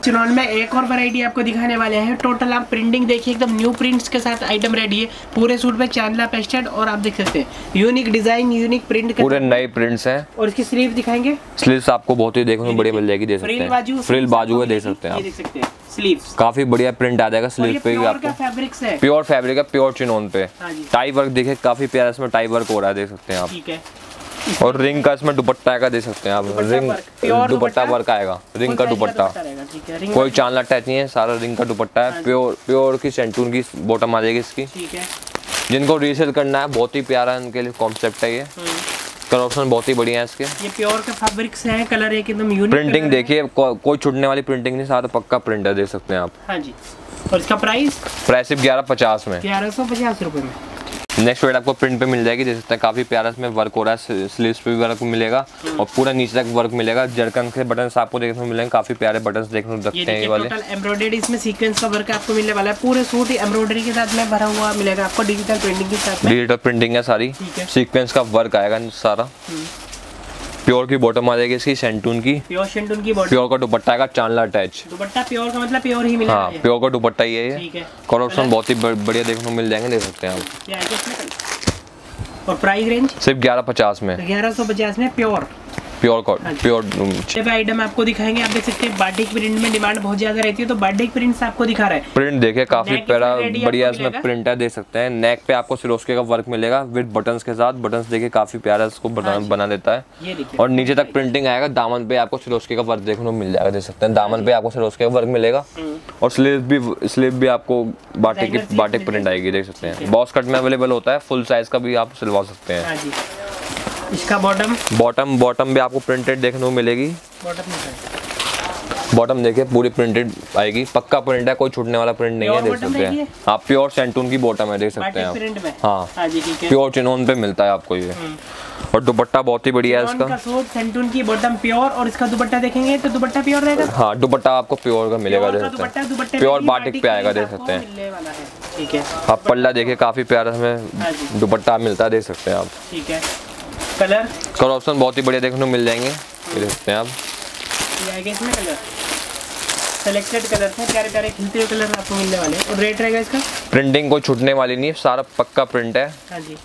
चिनॉन में एक और वैरायटी आपको दिखाने वाले हैं। टोटल आप प्रिंटिंग देखिए एकदम न्यू प्रिंट्स के साथ आइटम रेडी है। पूरे सूट पे चांदला पेस्टेड और आप देख सकते हैं। यूनिक डिज़ाइन यूनिक प्रिंट पूरे नए प्रिंट्स हैं। और इसकी स्लीव दिखाएँगे? स्लीव्स आपको बहुत ही देखने को बढ़िया मिल जाएगी देख सकते हैं। फ्रिल बाजू है देख सकते हैं देख सकते हैं। स्लीव्स काफ़ी बढ़िया प्रिंट आ जाएगा स्लीव पे भी आपको। प्योर फैब्रिक है। प्योर चिनोन पे। टाई वर्क देखिए काफ़ी प्यारा इसमें टाई वर्क हो रहा है देख सकते हैं आप। ठीक है। और रिंग का इसमें दुपट्टा आएगा देख सकते हैं आप। रिंग दुपट्टा दुपट्टा। वर्क आएगा। रिंग का दुपट्टा। ठीक है। रिंग कोई चाँद अटैच नहीं है सारा रिंग का दुपट्टा हाँ। है प्योर प्योर की सेंटून की बॉटम आ जाएगी इसकी। जिनको रीसेल करना है बहुत ही प्यारा इनके लिए कॉन्सेप्ट है ये। कलर ऑप्शन बहुत ही बढ़िया है इसके। ये प्योर का फैब्रिक्स है कलर एक एकदम यूनिक प्रिंटिंग देखिए को, कोई छुटने वाली प्रिंटिंग नहीं सारा पक्का प्रिंट है देख सकते हैं आप। हाँ जी। और इसका प्राइस प्राइस सिर्फ़ ग्यारह पचास में। ग्यारह सौ पचास रुपये में। नेक्स्ट वेट आपको प्रिंट पे मिल जाएगी देख सकते हैं काफ़ी प्यारा इसमें वर्क हो रहा है स्लीव्स पे भी वर्क मिलेगा और पूरा नीचे तक वर्क मिलेगा। जड़कन के बटन आपको देखने को मिलेंगे काफ़ी प्यारे बटन देखने को रखते हैं ये वाले। एम्ब्रॉयडरी इसमें सीक्वेंस का वर्क आपको मिलने वाला है। पूरे सूट एम्ब्रॉयडरी के साथ में भरा हुआ मिलेगा आपको डिजिटल प्रिंटिंग के साथ डिजिटल प्रिंटिंग है सारी। सीक्वेंस का वर्क आएगा सारा। प्योर की बॉटम आ जाएगी इसकी सेंटून की। प्योर शेंटून की बॉटम प्योर का दुपट्टा का चांदला अटैच दुपट्टा प्योर का मतलब प्योर ही मिलेगा हाँ प्योर का दुपट्टा ही है ये। ठीक है। कलर ऑप्शन बहुत ही बढ़िया देखने को मिल जाएँगे देख सकते हैं आप। और प्राइस रेंज सिर्फ़ ग्यारह पचास में। ग्यारह सौ पचास में प्योर प्योर हाँ जी। प्योर आइटम आपको दिखाएँगे आप देख सकते हैं बाटिक प्रिंट में डिमांड बहुत ज़्यादा रहती है तो बाटिक प्रिंट्स आपको दिखा रहा है। प्रिंट देखिए काफ़ी प्यारा बढ़िया इसमें। प्रिंट है देख सकते हैं। नेक पे आपको सिरोस्के का वर्क मिलेगा विद बटन्स के साथ। बटन्स देखिए काफ़ी प्यारा इसको बना, हाँ। बना देता है। और नीचे तक प्रिंटिंग आएगा दामन पे आपको सिरोस्के का वर्क देखने को मिल जाएगा देख सकते हैं। दामन पे आपको सिरोस्के का वर्क मिलेगा। हम्म, और स्लीव भी स्लीव भी आपको बाटिक बाटिक प्रिंट आएगी देख सकते हैं। बॉस कट में अवेलेबल होता है फुल साइज़ का भी आप सिलवा सकते हैं। हाँ इसका बॉटम बॉटम बॉटम भी आपको प्रिंटेड देखने को मिलेगी। बॉटम बॉटम देखिए पूरी प्रिंटेड आएगी। पक्का प्रिंट है कोई छूटने वाला प्रिंट नहीं है देख सकते हैं। हाँ प्योर सेंटून की बॉटम है देख सकते हैं आप। हाँ। हाँ है। प्योर चिनोन पे मिलता है आपको ये। हम्म। और दुपट्टा बहुत ही बढ़िया है इसका। सूट सेंटून की बॉटम प्योर और इसका दुपट्टा देखेंगे तो दुपट्टा प्योर रहेगा? हाँ दुपट्टा आपको प्योर का मिलेगा देख सकते हैं। प्योर बाटिक पे आएगा देख सकते हैं। है। ठीक है। आप पल्ला देखिए काफ़ी प्यारा हाँ हमें दुपट्टा मिलता है देख सकते हैं आप। ठीक है। कलर? कलर ऑप्शन बहुत ही बढ़िया देखने को मिल जाएँगे। ये देख सकते हैं आप। ये इसमें कलर। सेलेक्टेड कलर हैं प्यारे प्यारे खिलते हुए कलर आपको मिलने वाले हैं। और रेट रहेगा इसका? प्रिंटिंग कोई छूटने वाली नहीं है सारा पक्का प्रिंट है। हाँ जी।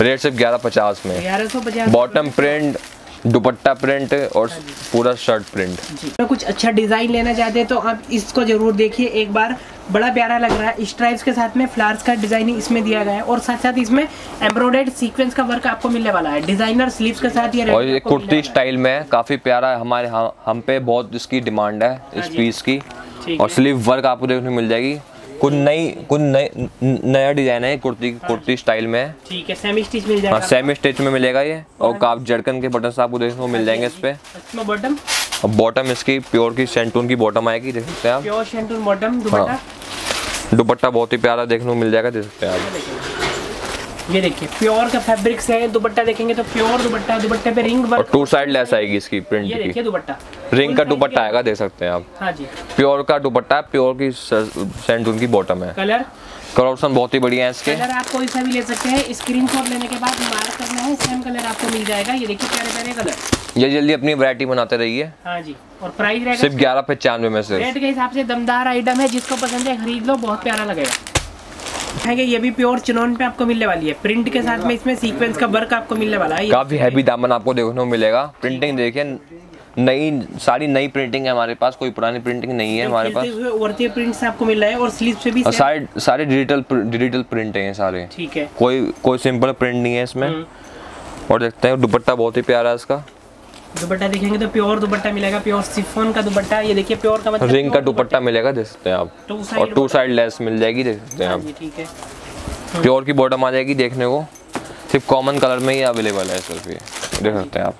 रेट सिर्फ़ ग्यारह पचास में। ग्यारह सौ पचास बॉटम प्रिंट दुपट्टा प्रिंट और पूरा शर्ट प्रिंट जी। तो कुछ अच्छा डिज़ाइन लेना चाहते हैं तो आप इसको ज़रूर देखिए एक बार। बड़ा प्यारा लग रहा है। स्ट्राइप्स के साथ में फ्लावर्स का डिज़ाइनिंग इसमें दिया गया है और साथ साथ इसमें एम्ब्रॉयडर्ड सीक्वेंस का वर्क आपको मिलने वाला है। डिज़ाइनर स्लीव्स के साथ ये और ये कुर्ती स्टाइल में है। काफ़ी प्यारा है। हमारे हम, पे बहुत इसकी डिमांड है इस पीस की। और स्लीव वर्क आपको देखने मिल जाएगी। कुछ नई कुछ नई नया डिज़ाइन है कुर्ती कुर्ती स्टाइल में है। ठीक है सेमी स्टिच मिल हाँ जाएगा सेमी स्टिच में मिलेगा ये। और काफ जड़कन के बटन आपको देखने को मिल जाएँगे इस पे। बॉटम और बॉटम इसकी प्योर की सेंटून की बॉटम आएगी देख सकते हैं आप। प्योर सेंटून बॉटम दुपट्टा। दुपट्टा बहुत ही प्यारा देखने को मिल जाएगा देख सकते हैं आप। ये देखिए प्योर का फैब्रिक्स है दुपट्टा देखेंगे तो प्योर दुपट्टा दुपट्टे पे ring work two side lace आएगी इसकी प्रिंट ये देखिए दुपट्टा। रिंग का दुपट्टा आएगा देख सकते हैं आप। हाँ जी। प्योर का दुपट्टा है प्योर की सेंटून की बॉटम है। कलर कलर ऑप्शन बहुत ही बढ़िया है इसके। कलर आप कोई सा भी ले सकते हैं। स्क्रीनशॉट लेने के बाद मार्क करना है सेम कलर आपको मिल जाएगा। ये देखिए प्यारे प्यारे कलर ये जल्दी अपनी वैरायटी बनाते रहिए। हाँ जी। और प्राइस रहेगा सिर्फ़ ग्यारह पचानवे में से। रेट के हिसाब से दमदार आइटम है जिसको पसंद है खरीद लो बहुत प्यारा लगेगा। है ये भी प्योर चिनोन पे आपको मिलने वाली है। प्रिंट के साथ में इसमें सीक्वेंस का वर्क आपको मिलने वाला है। काफ़ी हैवी दामन आपको देखने को मिलेगा। प्रिंटिंग देखिए नई सारी नई प्रिंटिंग है हमारे पास कोई पुरानी प्रिंटिंग नहीं है हमारे पास। हुए उभरते आपको मिल रहा है और स्लीव पे भी सारे सारे डिजिटल डिजिटल प्रिंट हैं सारे। ठीक है। कोई कोई सिंपल प्रिंट नहीं है इसमें। हम्म। और देखते हैं दुपट्टा बहुत ही प्यारा है इसका। दुपट्टा देखेंगे तो प्योर दुपट्टा मिलेगा प्योर सिफोन का दुपट्टा ये देखिए प्योर का मतलब रिंग का दुपट्टा। मिलेगा देख सकते हैं आप। और टू साइड लेस मिल जाएगी देख सकते हैं हाँ आप। ठीक है। प्योर की बॉटम आ जाएगी देखने को। सिर्फ़ कॉमन कलर में ही अवेलेबल है सिर्फ़ ये। देख सकते हैं आप।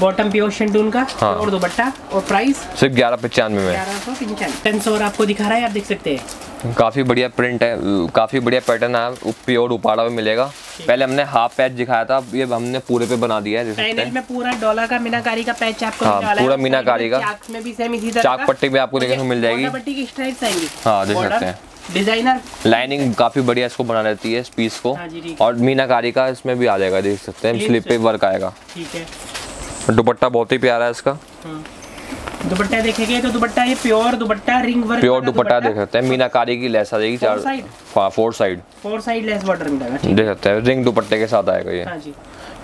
बॉटम प्योर शेंटून का हाँ। और दुपट्टा और प्राइस सिर्फ़ ग्यारह पचानवे में। ग्यारह सौ पंचानवे सौ आपको दिखा रहा है आप देख सकते हैं। काफ़ी बढ़िया प्रिंट है काफ़ी बढ़िया पैटर्न है प्योर उपाड़ा में मिलेगा। पहले हमने हाफ़ पैच दिखाया था ये हमने पूरे पे बना दिया है में पूरा डॉलर का मीनाकारी का पैच आपको हाँ, पूरा मीनाकारी का। चाक में भी सेम इसी तरह चाक पट्टी आपको देखने को मिल जाएगी। पट्टी की स्ट्राइप्स आएँगी। हाँ, देख सकते हैं। डिज़ाइनर लाइनिंग काफ़ी बढ़िया इसको बना रहती है इस पीस को। हाँ। और मीनाकारी का इसमें भी आ जाएगा देख सकते हैं। स्लिप पे वर्क आएगा। ठीक है। दुपट्टा बहुत ही प्यारा है इसका। हम्म। दुपट्टा देखेंगे तो दुपट्टा ये pure dupatta ring work pure dupatta देख सकते हैं। मीनाकारी की लेस आ जाएगी चार? हाँ four side four side lace border मिलेगा देख सकते हैं। रिंग दुपट्टे के साथ आएगा ये। हाँ जी।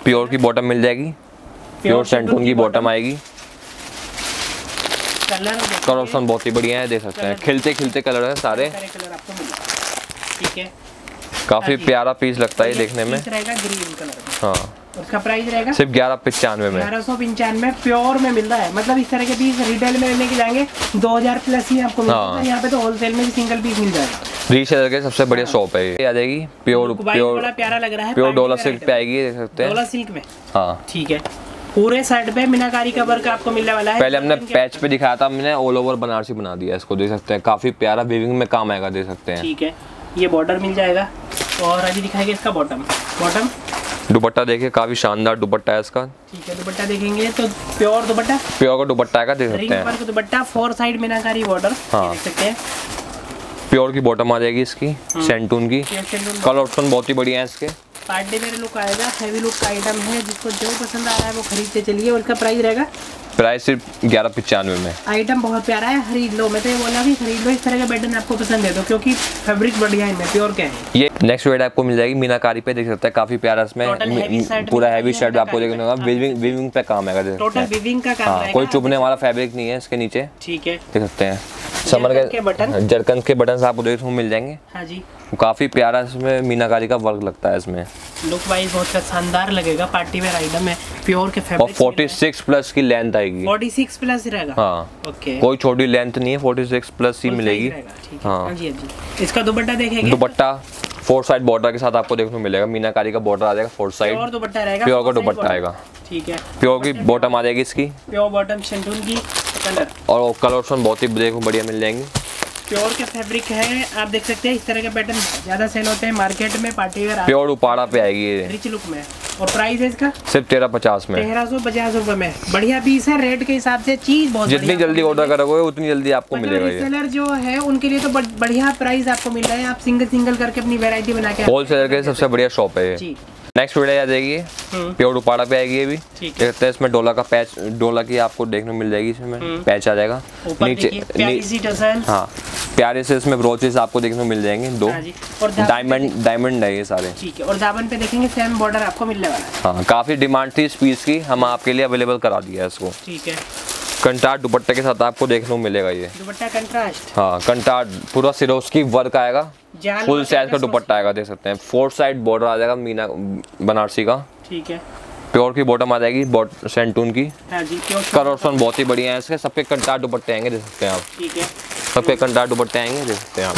प्योर की बॉटम मिल जाएगी। प्योर सेंटून की बॉटम आएगी। कलर ऑप्शन बहुत ही बढ़िया है देख सकते हैं। खिलते खिलते कलर है सारे। ठीक है। काफ़ी हाँ प्यारा पीस लगता है देखने में। रहेगा ग्रीन कलर में। हाँ। उसका प्राइस रहेगा। सिर्फ़ ग्यारह पचानवे में। ग्यारह सौ पंचानवे प्योर में मिल रहा है। मतलब इस तरह के पीस रिटेल में लेने के जाएँगे दो हज़ार प्लस ही आपको मिल हाँ। यहाँ पे तो होलसेल में भी सिंगल पीस मिल जाएगा। रीसेलर के सबसे बढ़िया शॉप है ये। आ जाएगी प्योर प्योर बड़ा प्यारा लग रहा है प्योर wear सिल्क पे आएगी देख सकते हैं। डोला सिल्क में। हाँ। ठीक है। पूरे साइड पे मीनाकारी का वर्क आपको मिलने वाला है। पहले हमने पैच पे दिखाया था हमने ऑल ओवर बनारसी बना दिया इसको देख सकते हैं। काफ़ी प्यारा वीविंग में काम आएगा देख सकते हैं। ठीक है। ये बॉर्डर मिल जाएगा। और अभी दिखाएँगे इसका बॉटम बॉटम दुपट्टा देखिए काफ़ी शानदार दुपट्टा है इसका। ठीक है दुपट्टा देखेंगे तो प्योर दुपट्टा। प्योर का दुपट्टा का देख सकते हैं। दुपट्टा फोर साइड मीनाकारी बॉर्डर हाँ। देख सकते हैं। प्योर की बॉटम आ जाएगी इसकी हम्म। सेंटून की। कलर ऑप्शन बहुत ही बढ़िया है इसके। पार्टी वेयर लुक आएगा हैवी लुक का आइटम है जिसको जो पसंद आ रहा है वो खरीदते चलिए और इसका प्राइस रहेगा प्राइस सिर्फ़ ग्यारह पचानवे में। आइटम बहुत प्यारा है खरीद लो। मैं तो ये बोला कि खरीद लो इस तरह के बेडन आपको पसंद है तो क्योंकि फैब्रिक बढ़िया है प्योर क्या है? ये नेक्स्ट वेड आपको मिल जाएगी मीनाकारी पे देख सकते हैं काफ़ी प्यारा इसमें पूरा हैवी शर्ट आपको देखने को का विविंग विविंग पे काम है टोटल विविंग का काम हाँ कोई चुभने वाला फैब्रिक नहीं है इसके नीचे। ठीक है। देख सकते हैं। समर के बटन? जरकन के बटन आपको देख मिल जाएँगे। हाँ जी। काफ़ी प्यारा इसमें मीनाकारी का वर्क लगता है इसमें। लुक वाइज बहुत शानदार लगेगा पार्टी वेयर आइटम है प्योर के और 46 प्लस की लेंथ आएगी। फोर्टी सिक्स प्लस रहेगा? हाँ। ओके कोई छोटी लेंथ नहीं है 46 प्लस ही मिलेगी। हाँ। हाँ। जी हाँ जी। इसका दुपट्टा देखेंगे? दुपट्टा फोर साइड बॉर्डर के साथ आपको देखने को मिलेगा। मीनाकारी का बॉर्डर आ जाएगा फोर साइड प्योर दुपट्टा रहेगा प्योर का दुपट्टा आएगा। ठीक है। प्योर की बॉटम आ जाएगी इसकी। प्योर बॉटम शेंटून की कलर और कलर ऑप्शन बहुत ही देखो बढ़िया मिल जाएँगे। प्योर के फैब्रिक है आप देख सकते हैं इस तरह के पैटर्न ज़्यादा सेल होते हैं मार्केट में पार्टी वेयर प्योर उपाड़ा पे आएगी ये। रिच लुक में। और प्राइस है इसका? सिर्फ़ तेरह पचास में। तेरह सौ पचास रूपए में। बढ़िया पीस है रेट के हिसाब से चीज़ बहुत जितनी जल्दी ऑर्डर करोगे उतनी जल्दी आपको मतलब मिलेगा ये। रीसेलर जो है उनके लिए तो बढ़िया प्राइस आपको मिल रहा है। आप सिंगल सिंगल करके अपनी वेरायटी बना के होलसेलर के सबसे बढ़िया शॉप है जी। नेक्स्ट वीडियो आ जाएगी। हम्म, प्योर उपाड़ा पे आएगी ये भी देखते हैं इसमें डोला का पैच डोला की आपको देखने मिल जाएगी इसमें। पैच आ जाएगा। नीचे नी- हाँ। प्यारे से इसमें ब्रोचेस आपको देखने को मिल जाएँगे दो। हाँ और डायमंड डायमंड है ये सारे। ठीक है। और दामन पे देखेंगे सेम बॉर्डर आपको मिलने वाला है। हाँ काफ़ी डिमांड थी इस पीस की। हम आपके लिए अवेलेबल करा दिया है इसको। ठीक है। कंटार दुपट्टे के साथ आपको देखने को मिलेगा ये। दुपट्टा कंट्रास्ट हाँ पूरा सिरोस्की वर्क आएगा। फुल साइज़ का दुपट्टा आएगा देख सकते हैं। फोर साइड बॉर्डर आ जाएगा मीना बनारसी का। ठीक है। प्योर की बॉटम आ जाएगी बॉट सेंटून की। हाँ जी कलर ऑप्शन बहुत ही बढ़िया है इसके सबके कंटार दुपट्टे आएँगे देख सकते हैं आप। ठीक है। सबके कंटार दुपट्टे आएँगे देख सकते हैं आप।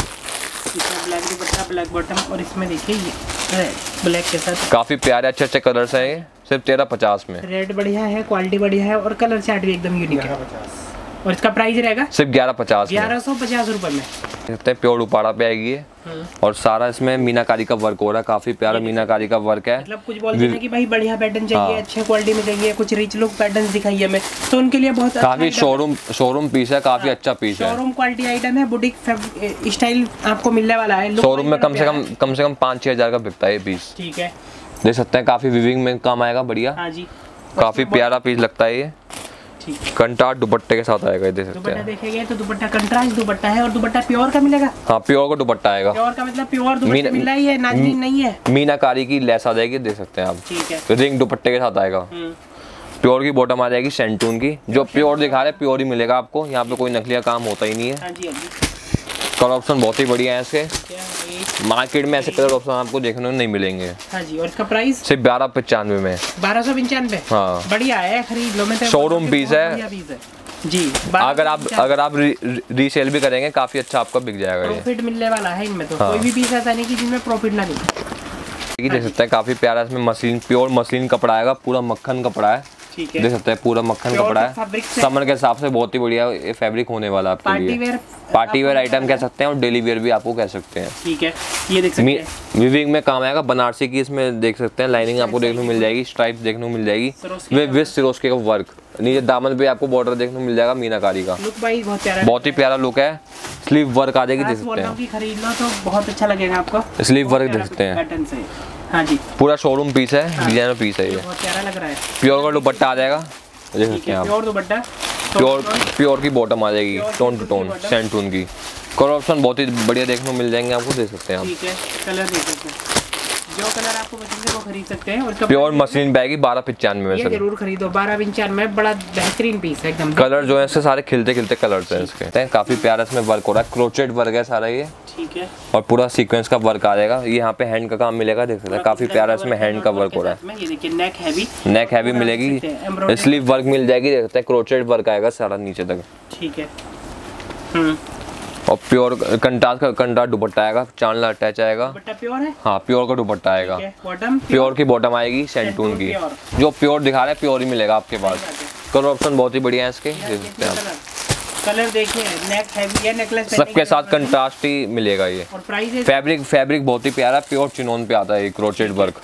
इसमें ब्लैक दुपट्टा ब्लैक बॉटम और इसमें देखिए ये रेड ब्लैक के साथ। काफ़ी प्यारे अच्छे अच्छे कलर्स हैं ये सिर्फ़ तेरह पचास में। रेड बढ़िया है क्वालिटी बढ़िया है और कलर चार्ट भी एकदम यूनिक है। और इसका प्राइस रहेगा? सिर्फ़ ग्यारह पचास ग्यारह सौ पचास रूपए में। सकते हैं प्योर उपाड़ा पे आएगी ये। और सारा इसमें मीनाकारी का वर्क हो रहा है काफ़ी प्यारा मीनाकारी का वर्क है। मतलब कुछ बोलते हैं कि भाई बढ़िया पैटर्न चाहिए हाँ। अच्छे क्वालिटी में चाहिए कुछ रिच लुक पैटर्न दिखाइए हमें। तो उनके लिए बहुत अच्छा काफ़ी शोरूम शोरूम पीस है काफ़ी अच्छा पीस है। शोरूम क्वालिटी आइटम है बुटीक स्टाइल आपको मिलने वाला है। शोरूम में कम से कम कम से कम पाँच छह हज़ार का बिकता है ये पीस ठीक है। देख सकते हैं काफ़ी विविंग में काम आएगा बढ़िया। हाँ जी। काफ़ी प्यारा पीस लगता है ये। है। कंटार दुपट्टे के साथ आएगा देख सकते हैं। देखेंगे तो दुपट्टा कंट्रास्ट दुपट्टा है और दुपट्टा प्योर का मिलेगा? हाँ प्योर का दुपट्टा आएगा। प्योर का मतलब प्योर दुपट्टा मिल ही है नाजनीन नहीं है। मीनाकारी की लेस आ जाएगी देख सकते हैं आप। ठीक है। रिंग दुपट्टे के साथ आएगा। हम्म, प्योर की बॉटम आ जाएगी सेंटून की। जो प्योर दिखा रहे प्योर ही मिलेगा आपको। यहाँ पे कोई नकलिया काम होता ही नहीं है। हाँ जी हाँ कलर ऑप्शन बहुत ही बढ़िया है इसके। मार्केट में ऐसे कलर ऑप्शन आपको देखने को नहीं मिलेंगे। हाँ जी और इसका प्राइस? सिर्फ़ बारह पचानवे में। बारह सौ पंचानवे? हाँ। बढ़िया है खरीद लो मैं बहुत piece है। है। जी अगर आप अगर आप री, रीसेल भी करेंगे काफ़ी अच्छा आपका बिक जाएगा प्रॉफिट मिलने वाला है इनमें तो। हाँ। कोई भी पीस ऐसा नहीं कि जिनमें प्रॉफिट ना मिले। देख सकते हैं काफ़ी प्यारा इसमें मशीन प्योर मशीन कपड़ा आएगा पूरा मक्खन कपड़ा है। ठीक देख सकते हैं पूरा मक्खन कपड़ा है। समर के हिसाब से बहुत ही बढ़िया ये फैब्रिक होने वाला आपके पार्टी लिए। वेयर पार्टी वेयर आइटम कह सकते हैं और डेली वेयर भी आपको कह सकते हैं। ठीक है ये देख सकते हैं। विविंग में काम आएगा बनारसी की इसमें देख सकते हैं लाइनिंग आपको देखने को मिल जाएगी स्ट्राइप देखने को मिल जाएगी। विद सिरोस्की का। वर्क नीचे दामन पे आपको बॉर्डर देखने को मिल जाएगा मीनाकारी का। लुक भाई बहुत प्यारा बहुत ही प्यारा लुक है। स्लीव वर्क आ जाएगी देख सकते हैं। हूँ कि खरीद लो तो बहुत अच्छा लगेगा आपको। स्लीव वर्क देख सकते हैं। हाँ जी। पूरा शोरूम पीस है डिज़ाइनर पीस है ये। बहुत प्यारा लग रहा है। प्योर का दुपट्टा आ जाएगा। देख सकते हैं आप प्योर दुपट्टा प्योर प्योर की बॉटम आ जाएगी टोन टू टोन bottom। सेंटून की। कलर ऑप्शन बहुत ही बढ़िया देखने को मिल जाएँगे आपको देख सकते हैं आप। ठीक है कलर देख सकते हैं। जो कलर आपको पसंद है वो खरीद सकते हैं। और प्योर मशीन बैगी बारह पचानवे में ज़रूर खरीदो बारह पंचानवे बड़ा बेहतरीन पीस है एकदम। कलर जो है इसके सारे खिलते खिलते कलर हैं इसके। काफ़ी प्यारा इसमें वर्क हो रहा है। क्रोचेट वर्क है सारा ये। ठीक है। और पूरा सीक्वेंस का वर्क आ जाएगा। ये यहाँ पे हैंड का काम मिलेगा देख सकते हैं। काफ़ी प्यारा इसमें हैंड का वर्क हो रहा है। है ये देखिए नेक हैवी नेक हैवी मिलेगी। हैं, स्लीव वर्क मिल जाएगी देख सकते हैं। क्रोचेट वर्क आएगा सारा नीचे तक। ठीक है। हम्म। और प्योर कंटास का कंटा दुपट्टा आएगा चांदला अटैच आएगा। प्योर है? हाँ प्योर का दुपट्टा आएगा। बॉटम प्योर की बॉटम आएगी सेंटून की। जो प्योर दिखा रहे हैं प्योर ही मिलेगा आपके पास। कलर ऑप्शन बहुत ही बढ़िया है इसके। देख सकते हैं कलर देखिए नेक हैवी है नेकलेस सबके साथ कंट्रास्ट ही। मिलेगा ये। और प्राइस फैब्रिक फैब्रिक बहुत ही प्यारा प्योर चिनोन पे आता है क्रोचेट वर्क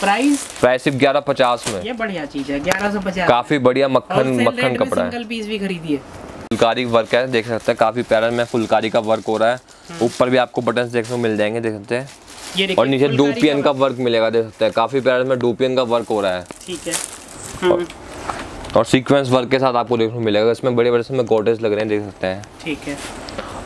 प्राइस प्राइस सिर्फ़ ग्यारह पचास में। ये बढ़िया चीज़ है ग्यारह सौ पचास। काफ़ी बढ़िया मक्खन मक्खन कपड़ा है। पीस भी खरीदिए। फुलकारी वर्क है देख सकते हैं काफ़ी प्यारा में फुलकारी का वर्क हो रहा है। ऊपर भी आपको बटन देखने को मिल जाएँगे देख सकते हैं। और नीचे डुपियन का वर्क मिलेगा देख सकते हैं। काफ़ी प्यारा में डूपियन का वर्क हो रहा है। ठीक है। हम्म, और सीक्वेंस वर्क के साथ आपको देखने को मिलेगा इसमें बड़े बड़े गोडेज गोटेज लग रहे हैं देख सकते हैं। ठीक है।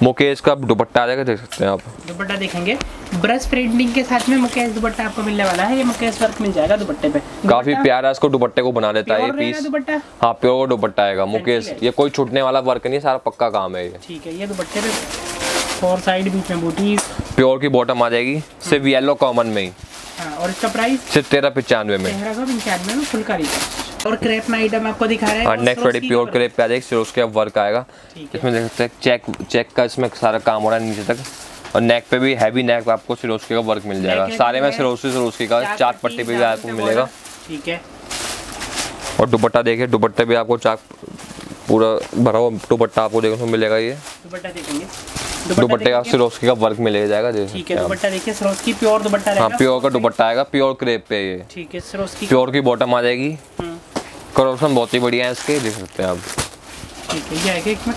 मुकेश का दुपट्टा आ जाएगा देख सकते हैं आप। दुपट्टा देखेंगे। ब्रश प्रिंटिंग के साथ में मुकेश दुपट्टा आपको मिलने वाला है। ये मुकेश वर्क मिल जाएगा दुपट्टे पे। काफ़ी प्यारा इसको दुपट्टे को बना देता है ये पीस दुपट्टा? हाँ प्योर दुपट्टा आएगा। मुकेश ये कोई छूटने वाला वर्क नहीं है सारा पक्का काम है ये। ठीक है ये दुपट्टे पे फोर साइड बीच में बूटीज प्योर की बॉटम आ जाएगी सिर्फ़ येलो कॉमन में ही। हाँ और इसका प्राइस सिर्फ़ तेरह पचानवे में। तेरह सौ पंचानवे में फुलकारी का। और क्रेप में आइटम आपको दिखा रहे हैं। और नेक्स्ट वाली प्योर क्रेप पे आ जाएगी फिर उसके वर्क आएगा। इसमें देख सकते हैं चेक चेक का इसमें सारा काम हो रहा है नीचे तक। और नेक पे भी हैवी नेक आपको सिरोस्की का वर्क मिल जाएगा। सारे में है, सिरोस्की सिरोस्की का चाक चाक पट्टी पे भी आपको मिलेगा। ठीक है। और दुपट्टा देखिए दुपट्टे भी आपको चाक पूरा भरा हुआ दुपट्टा आपको देखने को मिलेगा ये। दुपट्टा देखेंगे। दुपट्टे का। सिरोस्की का वर्क मिलेगा जाएगा देख ठीक है दुपट्टा देखिए सरोस्की प्योर दुपट्टा हाँ रहेगा। प्योर का दुपट्टा आएगा प्योर क्रेप पे ये। ठीक है सरोस्की प्योर की बॉटम आ जाएगी। कलर बहुत ही बढ़िया है इसके देख सकते हैं आप।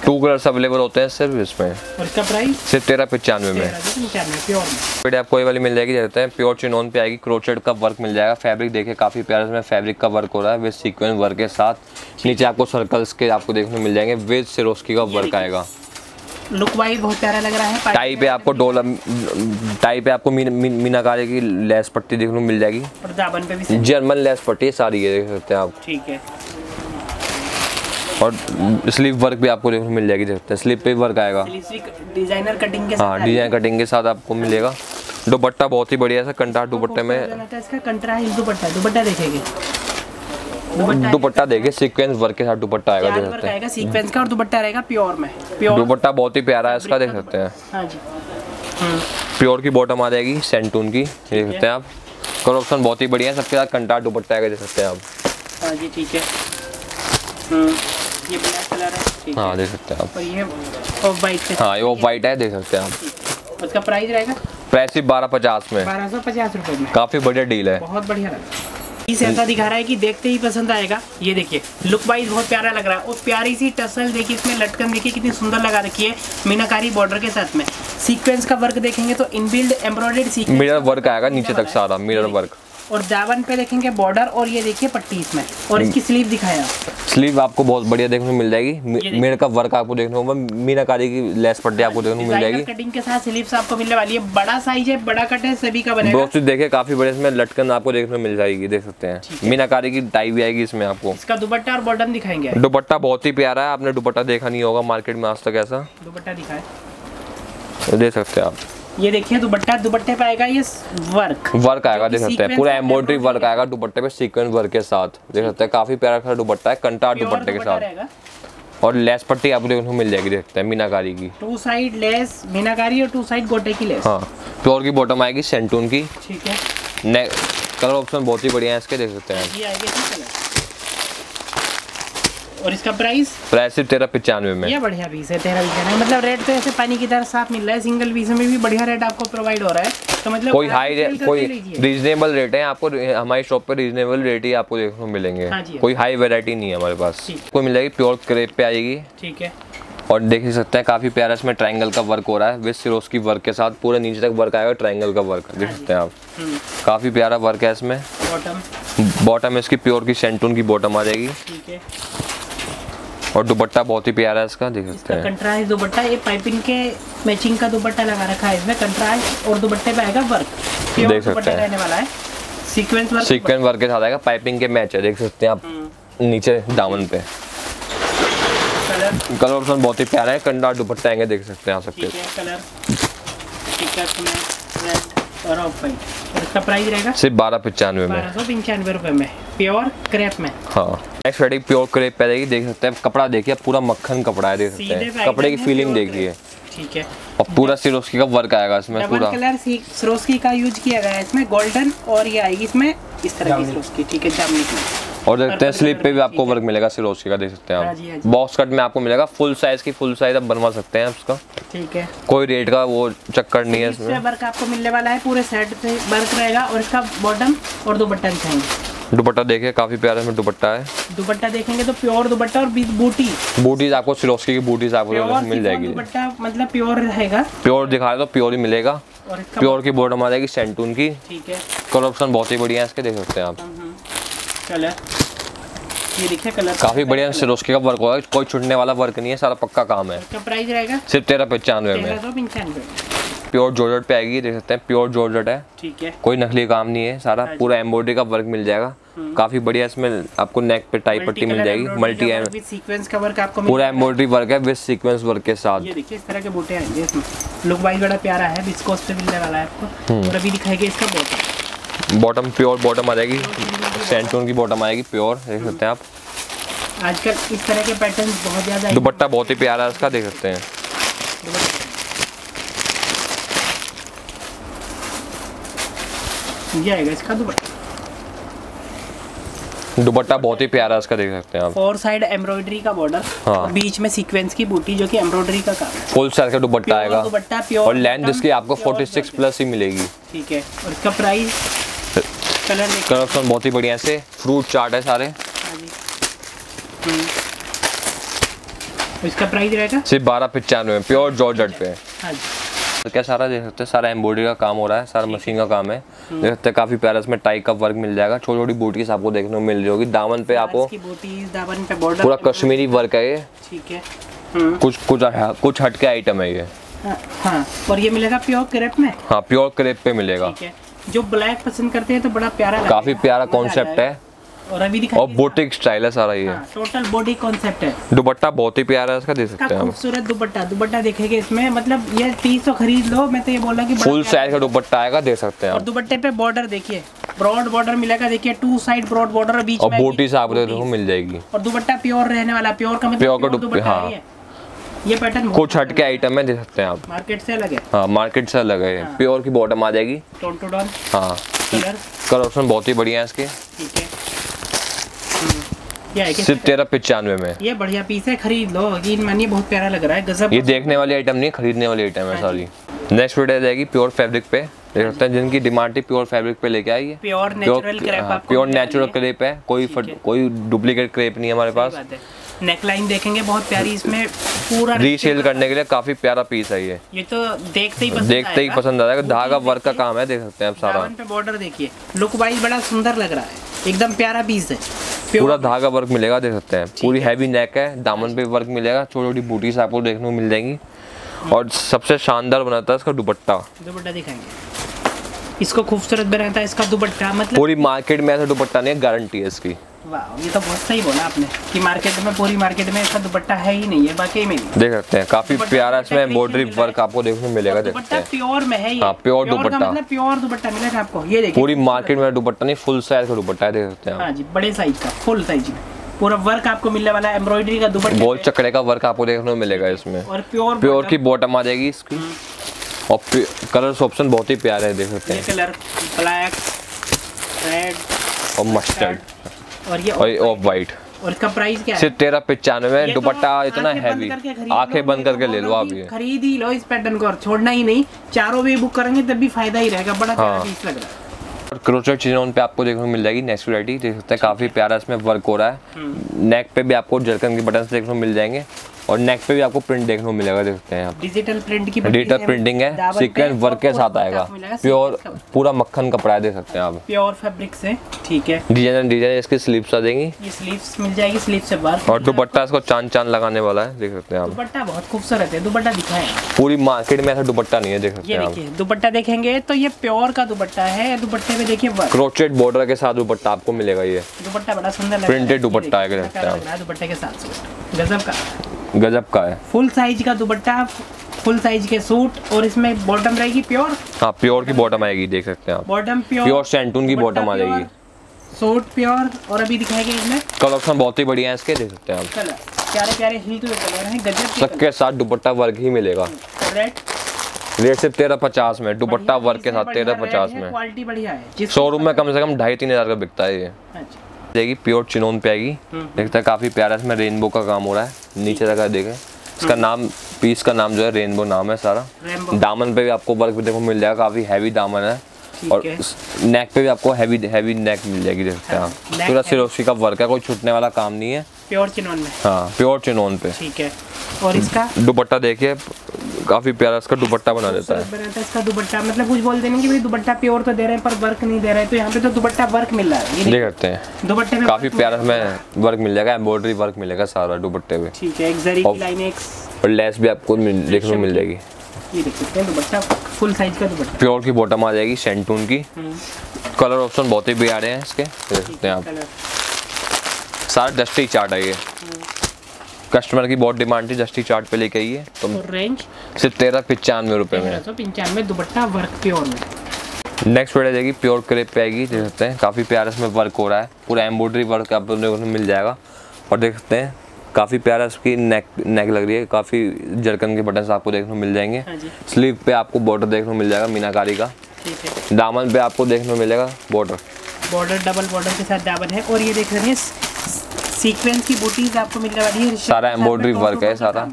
टू कलर्स अवेलेबल होते हैं सिर्फ़ इसमें। और इसका प्राइस सिर्फ़ तेरह पचानवे में। प्योर आपको ये वाली मिल जाएगी देखते हैं प्योर चिनोन पे आएगी क्रोचेड का वर्क मिल जाएगा। फैब्रिक देखिए काफ़ी प्यारा इसमें फैब्रिक का वर्क हो रहा है विद सीक्वेंस वर्क के साथ। नीचे आपको सर्कल्स के आपको देखने मिल जाएँगे विद सिरोस्की का वर्क आएगा। लुक वाइज बहुत प्यारा लग रहा है टाई पे आपको डोला टाई पे आपको मीन- मीन- मीनाकारी की लेस पट्टी देखने को मिल जाएगी। और दामन पे भी जर्मन लेस पट्टी सारी ये देख सकते हैं आप। ठीक है। और स्लीव वर्क भी आपको देखने मिल जाएगी देख सकते हैं। स्लीव पे वर्क आएगा। डिज़ाइनर कटिंग के हाँ डिज़ाइन कटिंग के साथ आपको मिलेगा। दुपट्टा बहुत ही बढ़िया है कंटार दुपट्टे में। इसका कंट्रास्ट दुपट्टा दुपट्टा देखेंगे। दुपट्टा देखिए सीक्वेंस वर्क के साथ दुपट्टा आएगा देख सकते हैं। सीक्वेंस का और दुपट्टा रहेगा प्योर में। प्योर दुपट्टा बहुत ही प्यारा है इसका देख सकते हैं। हाँ जी। हम्म, प्योर की बॉटम आ जाएगी सेंटून की देख सकते हैं आप। कलर ऑप्शन बहुत ही बढ़िया है सबके साथ कंटार दुपट्टा आएगा देख सकते हैं आप। हाँ जी ठीक है। हम्म, ये ब्लैक कलर है हाँ देख सकते हैं आप। और ये ऑफ़ वाइट हाँ ये वो वाइट है देख सकते हैं आप। उसका प्राइस रहेगा? प्राइस सिर्फ़ बारह पचास में। बारह सौ पचास रुपए में। काफ़ी बढ़िया डील है। बहुत बढ़िया है पीस ऐसा दिखा रहा है कि देखते ही पसंद आएगा। ये देखिए लुक वाइज बहुत प्यारा लग रहा है। और प्यारी सी टसल देखिए इसमें लटकन देखिए कितनी सुंदर लगा रखी है मीनाकारी बॉर्डर के साथ में। सीक्वेंस का वर्क देखेंगे तो inbuilt embroidered sequence mirror work आएगा नीचे तक सारा मिरर वर्क और दावन पे देखेंगे बॉर्डर और ये देखिए पट्टी इसमें। और इसकी स्लीव दिखाया। स्लीव आपको बहुत बढ़िया देखने को मिल जाएगी। मेड़ का वर्क आपको देखने को मीनाकारी की लेस पट्टी आपको देखने को मिल जाएगी। कटिंग के साथ स्लीव्स आपको मिलने वाली है। बड़ा साइज़ है बड़ा कट है सभी का बनेगा। दोस्तों देखिए काफ़ी बड़े इसमें लटकन आपको देखने को मिल जाएगी देख सकते हैं। मीनाकारी की टाई भी आएगी इसमें आपको। इसका दुपट्टा और बॉटम दिखाएँगे। दुपट्टा बहुत ही प्यारा है आपने दुपट्टा देखा नहीं होगा मार्केट में आज तक ऐसा। दुपट्टा दिखाए देख सकते हैं आप। ये देखिए दुपट्टा दुपट्टे पे आएगा ये वर्क वर्क आएगा देख सकते हैं। पूरा एम्ब्रॉयडरी वर्क आएगा दुपट्टे पे सीक्वेंस वर्क के साथ। देख सकते हैं काफ़ी प्यारा सा दुपट्टा है कंटा दुपट्टे के साथ। और लेस पट्टी आपको देखने को मिल जाएगी देखते हैं मीनाकारी की। टू साइड लेस मीनाकारी और टू साइड गोटे की लेस हाँ प्योर की बॉटम आएगी सेंटून की। ठीक है। कलर ऑप्शन बहुत ही बढ़िया है इसके देख सकते हैं ये आएगी इसी कलर और इसका प्राइस प्राइस सिर्फ़ तेरह पचानवे में। ये बढ़िया पीस है तेरह है। मतलब रेट तो ऐसे पानी की तरह साफ़ मिल रहा है। सिंगल पीस में भी बढ़िया रेट आपको प्रोवाइड हो रहा है। तो मतलब कोई हाई करके कोई रीजनेबल रेट है। आपको हमारी शॉप पे रीजनेबल रेट ही आपको देखने को मिलेंगे। हाँ जी। कोई हाई वेरायटी नहीं है हमारे पास। कोई मिल जाएगी प्योर क्रेप पे आएगी। ठीक है। और देख ही सकते हैं काफ़ी प्यारा इसमें ट्रायंगल का वर्क हो रहा है। विद सिरोस की वर्क के साथ पूरे नीचे तक वर्क आएगा ट्रायंगल का वर्क देख सकते हैं आप। हम्म, काफ़ी प्यारा वर्क है इसमें। बॉटम बॉटम इसकी प्योर की सेंटून की बॉटम आ जाएगी। ठीक है। और दुपट्टा बहुत ही प्यारा है इसका देख सकते हैं। कंट्रास्ट दुपट्टा ये पाइपिंग के मैचिंग का दुपट्टा लगा रखा है इसमें। कंट्रास्ट और दुपट्टे पे आएगा वर्क देख सकते हैं। रहने वाला है। सीक्वेंस वर्क सीक्वेंस वर्क के साथ आएगा पाइपिंग के मैच है देख सकते हैं आप हम्म, नीचे दामन पे। कलर कलर ऑप्शन बहुत ही प्यारा है कंडा दुपट्टा आएँगे देख सकते हैं आ सकते ठीक है कलर और इसका प्राइस रहेगा? सिर्फ़ बारह पचानवे में। बारह सौ पंचानवे रुपये में। प्योर क्रेप में। हाँ। नेक्स्ट वेराइटी प्योर क्रेप पे रहेगी देख सकते हैं। कपड़ा देखिए पूरा मक्खन कपड़ा है देख सकते हैं। कपड़े की फीलिंग देखिए। ठीक है। और पूरा सिरोस्की का वर्क आएगा इसमें पूरा। कलर सिरोस्की का यूज़ किया गया है इसमें। गोल्डन और ये आएगी इसमें इस तरह की सिरोस्की ठीक है जामनी की और देखते हैं स्लीप पे भी आपको वर्क मिलेगा सिरोस्की का देख सकते हैं हाँ हाँ आप बॉक्स कट में आपको मिलेगा फुल साइज़ की फुल साइज़ आप बनवा सकते हैं उसका। ठीक है। कोई रेट का वो चक्कर नहीं है इसमें। वर्क आपको मिलने वाला है पूरे सेट पे वर्क रहेगा और इसका बॉटम और दुपट्टा दिखाएँगे। दुपट्टा देखिए काफ़ी प्यारा इसमें दुपट्टा है। दुपट्टा देखेंगे तो प्योर दुपट्टा और बूटी बूटीज आपको सिरोस्की की बूटीज आपको मिल जाएगी। दुपट्टा मतलब प्योर रहेगा। प्योर दिखा तो प्योर ही मिलेगा। और प्योर की बोर्ड जाएगी सेंटून की। ठीक है। कलर ऑप्शन बहुत ही बढ़िया है इसके देख सकते हैं आप। कलर। ये देखिए कलर। काफ़ी बढ़िया सिरोस्की का वर्क होगा कोई छुटने वाला वर्क नहीं है सारा पक्का काम है। इसका प्राइस रहेगा? सिर्फ़ तेरह पचानवे में। प्योर जॉर्जेट पे आएगी देख सकते हैं प्योर जॉर्जेट है। ठीक है। कोई नकली काम नहीं है सारा पूरा एम्ब्रॉयडरी का वर्क मिल जाएगा। काफ़ी बढ़िया इसमें आपको नेक पे टाई पट्टी मिल जाएगी मल्टी एम सीक्वेंस का वर्क आपको पूरा एम्ब्रॉयडरी वर्क है विद सीक्वेंस वर्क के साथ। ये देखिए इस तरह के बूटे आएँगे इसमें। लुक वाइज बड़ा प्यारा है बिस्कोस पे मिलने वाला है आपको। और अभी दिखाएँगे इसका बॉटम बॉटम प्योर बॉटम आ जाएगी। सेंटून की बॉटम आएगी प्योर देख सकते हैं आप। आजकल इस तरह के पैटर्न बहुत ज़्यादा दुपट्टा बहुत ही प्यारा है इसका देख सकते हैं। ये आएगा इसका दुपट्टा। दुपट्टा बहुत ही प्यारा है इसका देख सकते हैं आप। फोर साइड एम्ब्रॉयडरी का बॉर्डर हाँ। बीच में सीक्वेंस की बूटी जो कि एम्ब्रॉयडरी का काम है। फुल साइज़ का दुपट्टा आएगा। दुपट्टा प्योर और लेंथ इसकी आपको 46 प्लस ही मिलेगी। ठीक है। और इसका प्राइस कलर ऑप्शन बहुत ही बढ़िया से फ्रूट चार्ट है सारे। हाँ हम्म। इसका प्राइस रहेगा? सिर्फ़ बारह पचानवे प्योर जॉर्जेट पे हाँ। तो क्या सारा देख सकते हैं सारा एम्ब्रॉयडरी का काम हो रहा है सारा मशीन का काम है। देख सकते हैं काफ़ी प्यारा इसमें टाई का वर्क मिल जाएगा छोटी छोटी बूटीज आपको देखने को मिल रही होगी। दामन पे आपको दामन पे बॉर्डर पूरा कश्मीरी वर्क है ये। ठीक है। हम्म। कुछ कुछ कुछ हटके आइटम है ये। हाँ, हाँ। और ये मिलेगा प्योर क्रेप में? हाँ प्योर क्रेप पे मिलेगा। ठीक है। जो ब्लैक पसंद करते हैं तो बड़ा प्यारा काफ़ी प्यारा कॉन्सेप्ट है। और अभी और बोटिक स्टाइल है। सारा ये। हाँ, टोटल बॉडी कॉन्सेप्ट है। दुपट्टा बहुत ही प्यारा है इसका देख सकते हैं खूबसूरत दुपट्टा दुपट्टा देखेंगे इसमें। मतलब ये पीस सौ खरीद लो मैं तो ये बोला कि फुल साइज़ का दुपट्टा आएगा देख सकते हैं और दुपट्टे पे बॉर्डर देखिए। ब्रॉड बॉर्डर मिलेगा देखिए टू साइड ब्रॉड बॉर्डर बीच और बोटी से आपको बूटीज। देखो मिल जाएगी। और दुपट्टा प्योर रहने वाला प्योर का मतलब Pure का दुपट्टा हाँ। है ये। पैटर्न कुछ हटके आइटम है। देख सकते हैं आप। मार्केट से अलग है? हाँ मार्केट से अलग है। प्योर की बॉटम आ जाएगी। टोन टू डॉन हाँ। कलर कलर ऑप्शन बहुत ही बढ़िया है इसके। ठीक है। हम्म, ये सिर्फ़ तेरह पचानवे में। ये बढ़िया पीस है खरीद लो। यकीन मानिए बहुत प्यारा लग रहा है। गजब ये देखने वाली आइटम नहीं खरीदने वाली आइटम है सारी नेक्स्ट वीडियो आ जाएगी प्योर फैब्रिक पे। देख सकते हैं जिनकी डिमांड थी प्योर फैब्रिक पे लेके आइए pure natural crepe pure natural crepe है कोई है। कोई डुप्लीकेट क्रेप नहीं है हमारे पास। है। नेकलाइन देखेंगे बहुत प्यारी इसमें पूरा रीसेल करने के लिए काफ़ी प्यारा पीस है ये। ये तो देखते ही पसंद देखते ही पसंद आ जाएगा धागा वर्क का काम है देख सकते हैं आप सारा। दामन पे बॉर्डर देखिए। लुक वाइज बड़ा सुंदर लग रहा है। एकदम प्यारा पीस है। पूरा धागा वर्क मिलेगा देख सकते हैं। पूरी हैवी नेक है दामन पे वर्क मिलेगा। छोटी छोटी बूटीज आपको देखने को मिल जाएँगी। और सबसे शानदार बनाता है इसका दुपट्टा। दुपट्टा दिखाएँगे। इसको खूबसूरत बनाता है इसका दुपट्टा मतलब पूरी मार्केट में ऐसा दुपट्टा नहीं है गारंटी है इसकी। वाह ये तो बहुत सही बोला आपने कि मार्केट में पूरी मार्केट में इसका दुपट्टा है ही नहीं है वाकई में देख सकते हैं काफ़ी प्यारा इसमें एम्ब्रॉयडरी वर्क आपको देखने को मिलेगा दुपट्टा हैं। प्योर में है ये। हाँ, का दुपट्टा। मतलब प्योर दुपट्टा मिलेगा आपको ये देखिए। पूरी मार्केट में दुपट्टा नहीं फुल साइज़ का दुपट्टा है देख सकते हैं। हाँ जी बड़े साइज़ का फुल साइज़ में। पूरा वर्क आपको मिलने वाला है एम्ब्रॉयडरी का दुपट्टा गोल चक्रे का वर्क आपको देखने को मिलेगा इसमें। और प्योर प्योर की बॉटम आ जाएगी इसकी। और कलर्स ऑप्शन बहुत ही प्यारे हैं देख सकते हैं। कलर ब्लैक रेड और मस्टर्ड और ये और ऑफ़ वाइट और इसका प्राइस क्या है? सिर्फ़ तेरह पचानवे तो दुपट्टा इतना हैवी आँखें बंद तो करके ले लो बोल आप ये. खरीद ही लो इस पैटर्न को और छोड़ना ही नहीं। चारों भी बुक करेंगे तब भी फ़ायदा ही रहेगा बड़ा हाँ। पीस लग रहा है। और क्रोचर चिनोन पे आपको देखने को मिल जाएगी नेक्स्ट वरायटी देख सकते हैं काफ़ी प्यारा इसमें वर्क हो रहा है। नेक पे भी आपको जरकन के बटन देखने को मिल जाएँगे। और नेक पे भी आपको प्रिंट देखने को मिलेगा देख सकते हैं आप। डिजिटल प्रिंट की डिजिटल प्रिंटिंग है सीक्वेंस वर्क के साथ आएगा। प्योर पूरा मक्खन कपड़ा है देख सकते हैं आप। प्योर फैब्रिक से ठीक है। डिज़ाइन डिज़ाइन इसकी स्लीव्स आ जाएँगी। ये स्लीव्स मिल जाएगी स्लीव से वर्क और दुपट्टा इसको चाँद चाँद लगाने वाला है देख सकते हैं आप। दुपट्टा बहुत खूबसूरत है दुपट्टा दिखाएँ। पूरी मार्केट में ऐसा दुपट्टा नहीं है देख सकते हैं दुपट्टा देखेंगे तो ये प्योर का दुपट्टा है दुपट्टे में देखिए क्रोचेट बॉर्डर के साथ दुपट्टा आपको मिलेगा ये। दुपट्टा बड़ा सुंदर। ये दुपट्टा है, है दुपट्टे के साथ। गजब का। गजब का है। फुल साइज़ का दुपट्टा फुल साइज़ के सूट और इसमें बॉटम रहेगी प्योर। हाँ प्योर की बॉटम आएगी देख सकते हैं आप। बॉटम प्योर प्योर सेंटून की बॉटम आ जाएगी। सूट प्योर और अभी दिखाएँगे इसमें। कलर ऑप्शन बहुत ही बढ़िया है इसके देख सकते हैं आप। कलर प्यारे प्यारे हिलते हुए कलर हैं गजब के सबके साथ दुपट्टा वर्क ही मिलेगा। रेड रेट सिर्फ़ तेरह पचास में दुपट्टा वर्क के साथ तेरह पचास में। क्वालिटी बढ़िया है। शोरूम में कम से कम ढाई तीन हज़ार का बिकता है ये। अच्छा। जाएगी प्योर चिनोन पे आएगी। हम्म। देखते हैं काफ़ी प्यारा इसमें रेनबो का काम हो रहा है। नीचे तक देखें इसका नाम पीस का नाम जो है रेनबो नाम है सारा। दामन पे भी आपको वर्क देखो मिल जाएगा काफ़ी हैवी दामन है। और नेक पे भी आपको हैवी हैवी नेक मिल जाएगी देख सकते हैं पूरा। सिरोस्की का वर्क है कोई छूटने वाला काम नहीं है। प्योर चिनोन में। हाँ प्योर चिनोन पे। ठीक है। और इसका? दुपट्टा देखिए काफ़ी प्यारा इसका दुपट्टा बना देता है। बनाता है इसका दुपट्टा। मतलब कुछ बोलते नहीं कि भाई दुपट्टा प्योर तो दे रहे हैं पर वर्क नहीं दे रहे हैं। तो यहाँ पे तो दुपट्टा वर्क मिल रहा है। ये सकते हैं। दुपट्टे में काफ़ी प्यारा इसमें वर्क मिल जाएगा एम्ब्रॉयडरी वर्क मिलेगा सारा दुपट्टे पे। ठीक है एक जरी और- की लाइन एक और लेस भी आपको देखने को मिल जाएगी। ये देख सकते हैं दुपट्टा फुल साइज़ का दुपट्टा। प्योर की बॉटम आ जाएगी सेंटून की। हम्म, कलर ऑप्शन बहुत ही प्यारे हैं इसके। देख सकते हैं आप। सारा डस्टी चार्ट है ये। कस्टमर की बहुत डिमांड थी डस्टी चार्ट पे लेके आइए तो रेंज सिर्फ़ तेरह पचानवे रुपए में। पंचानवे दुपट्टा वर्क प्योर में। नेक्स्ट पेड़ आ जाएगी प्योर क्रेप पे आएगी देख सकते हैं। काफ़ी प्यारा इसमें वर्क हो रहा है। पूरा एम्ब्रॉयडरी वर्क देखने को मिल जाएगा। और देख सकते हैं काफ़ी प्यारा इसकी नेक नेक लग रही है। काफ़ी जरकन के बटन आपको देखने को मिल जाएँगे। हाँ स्लीव पे आपको बॉर्डर देखने को मिल जाएगा मीनाकारी का। दामन पे आपको देखने को मिलेगा बॉर्डर बॉर्डर डबल बॉर्डर के साथ डाबर है। और ये देख रहे हैं सीक्वेंस की बूटीज आपको मिलने वाली है सारा embroidery work है सारा।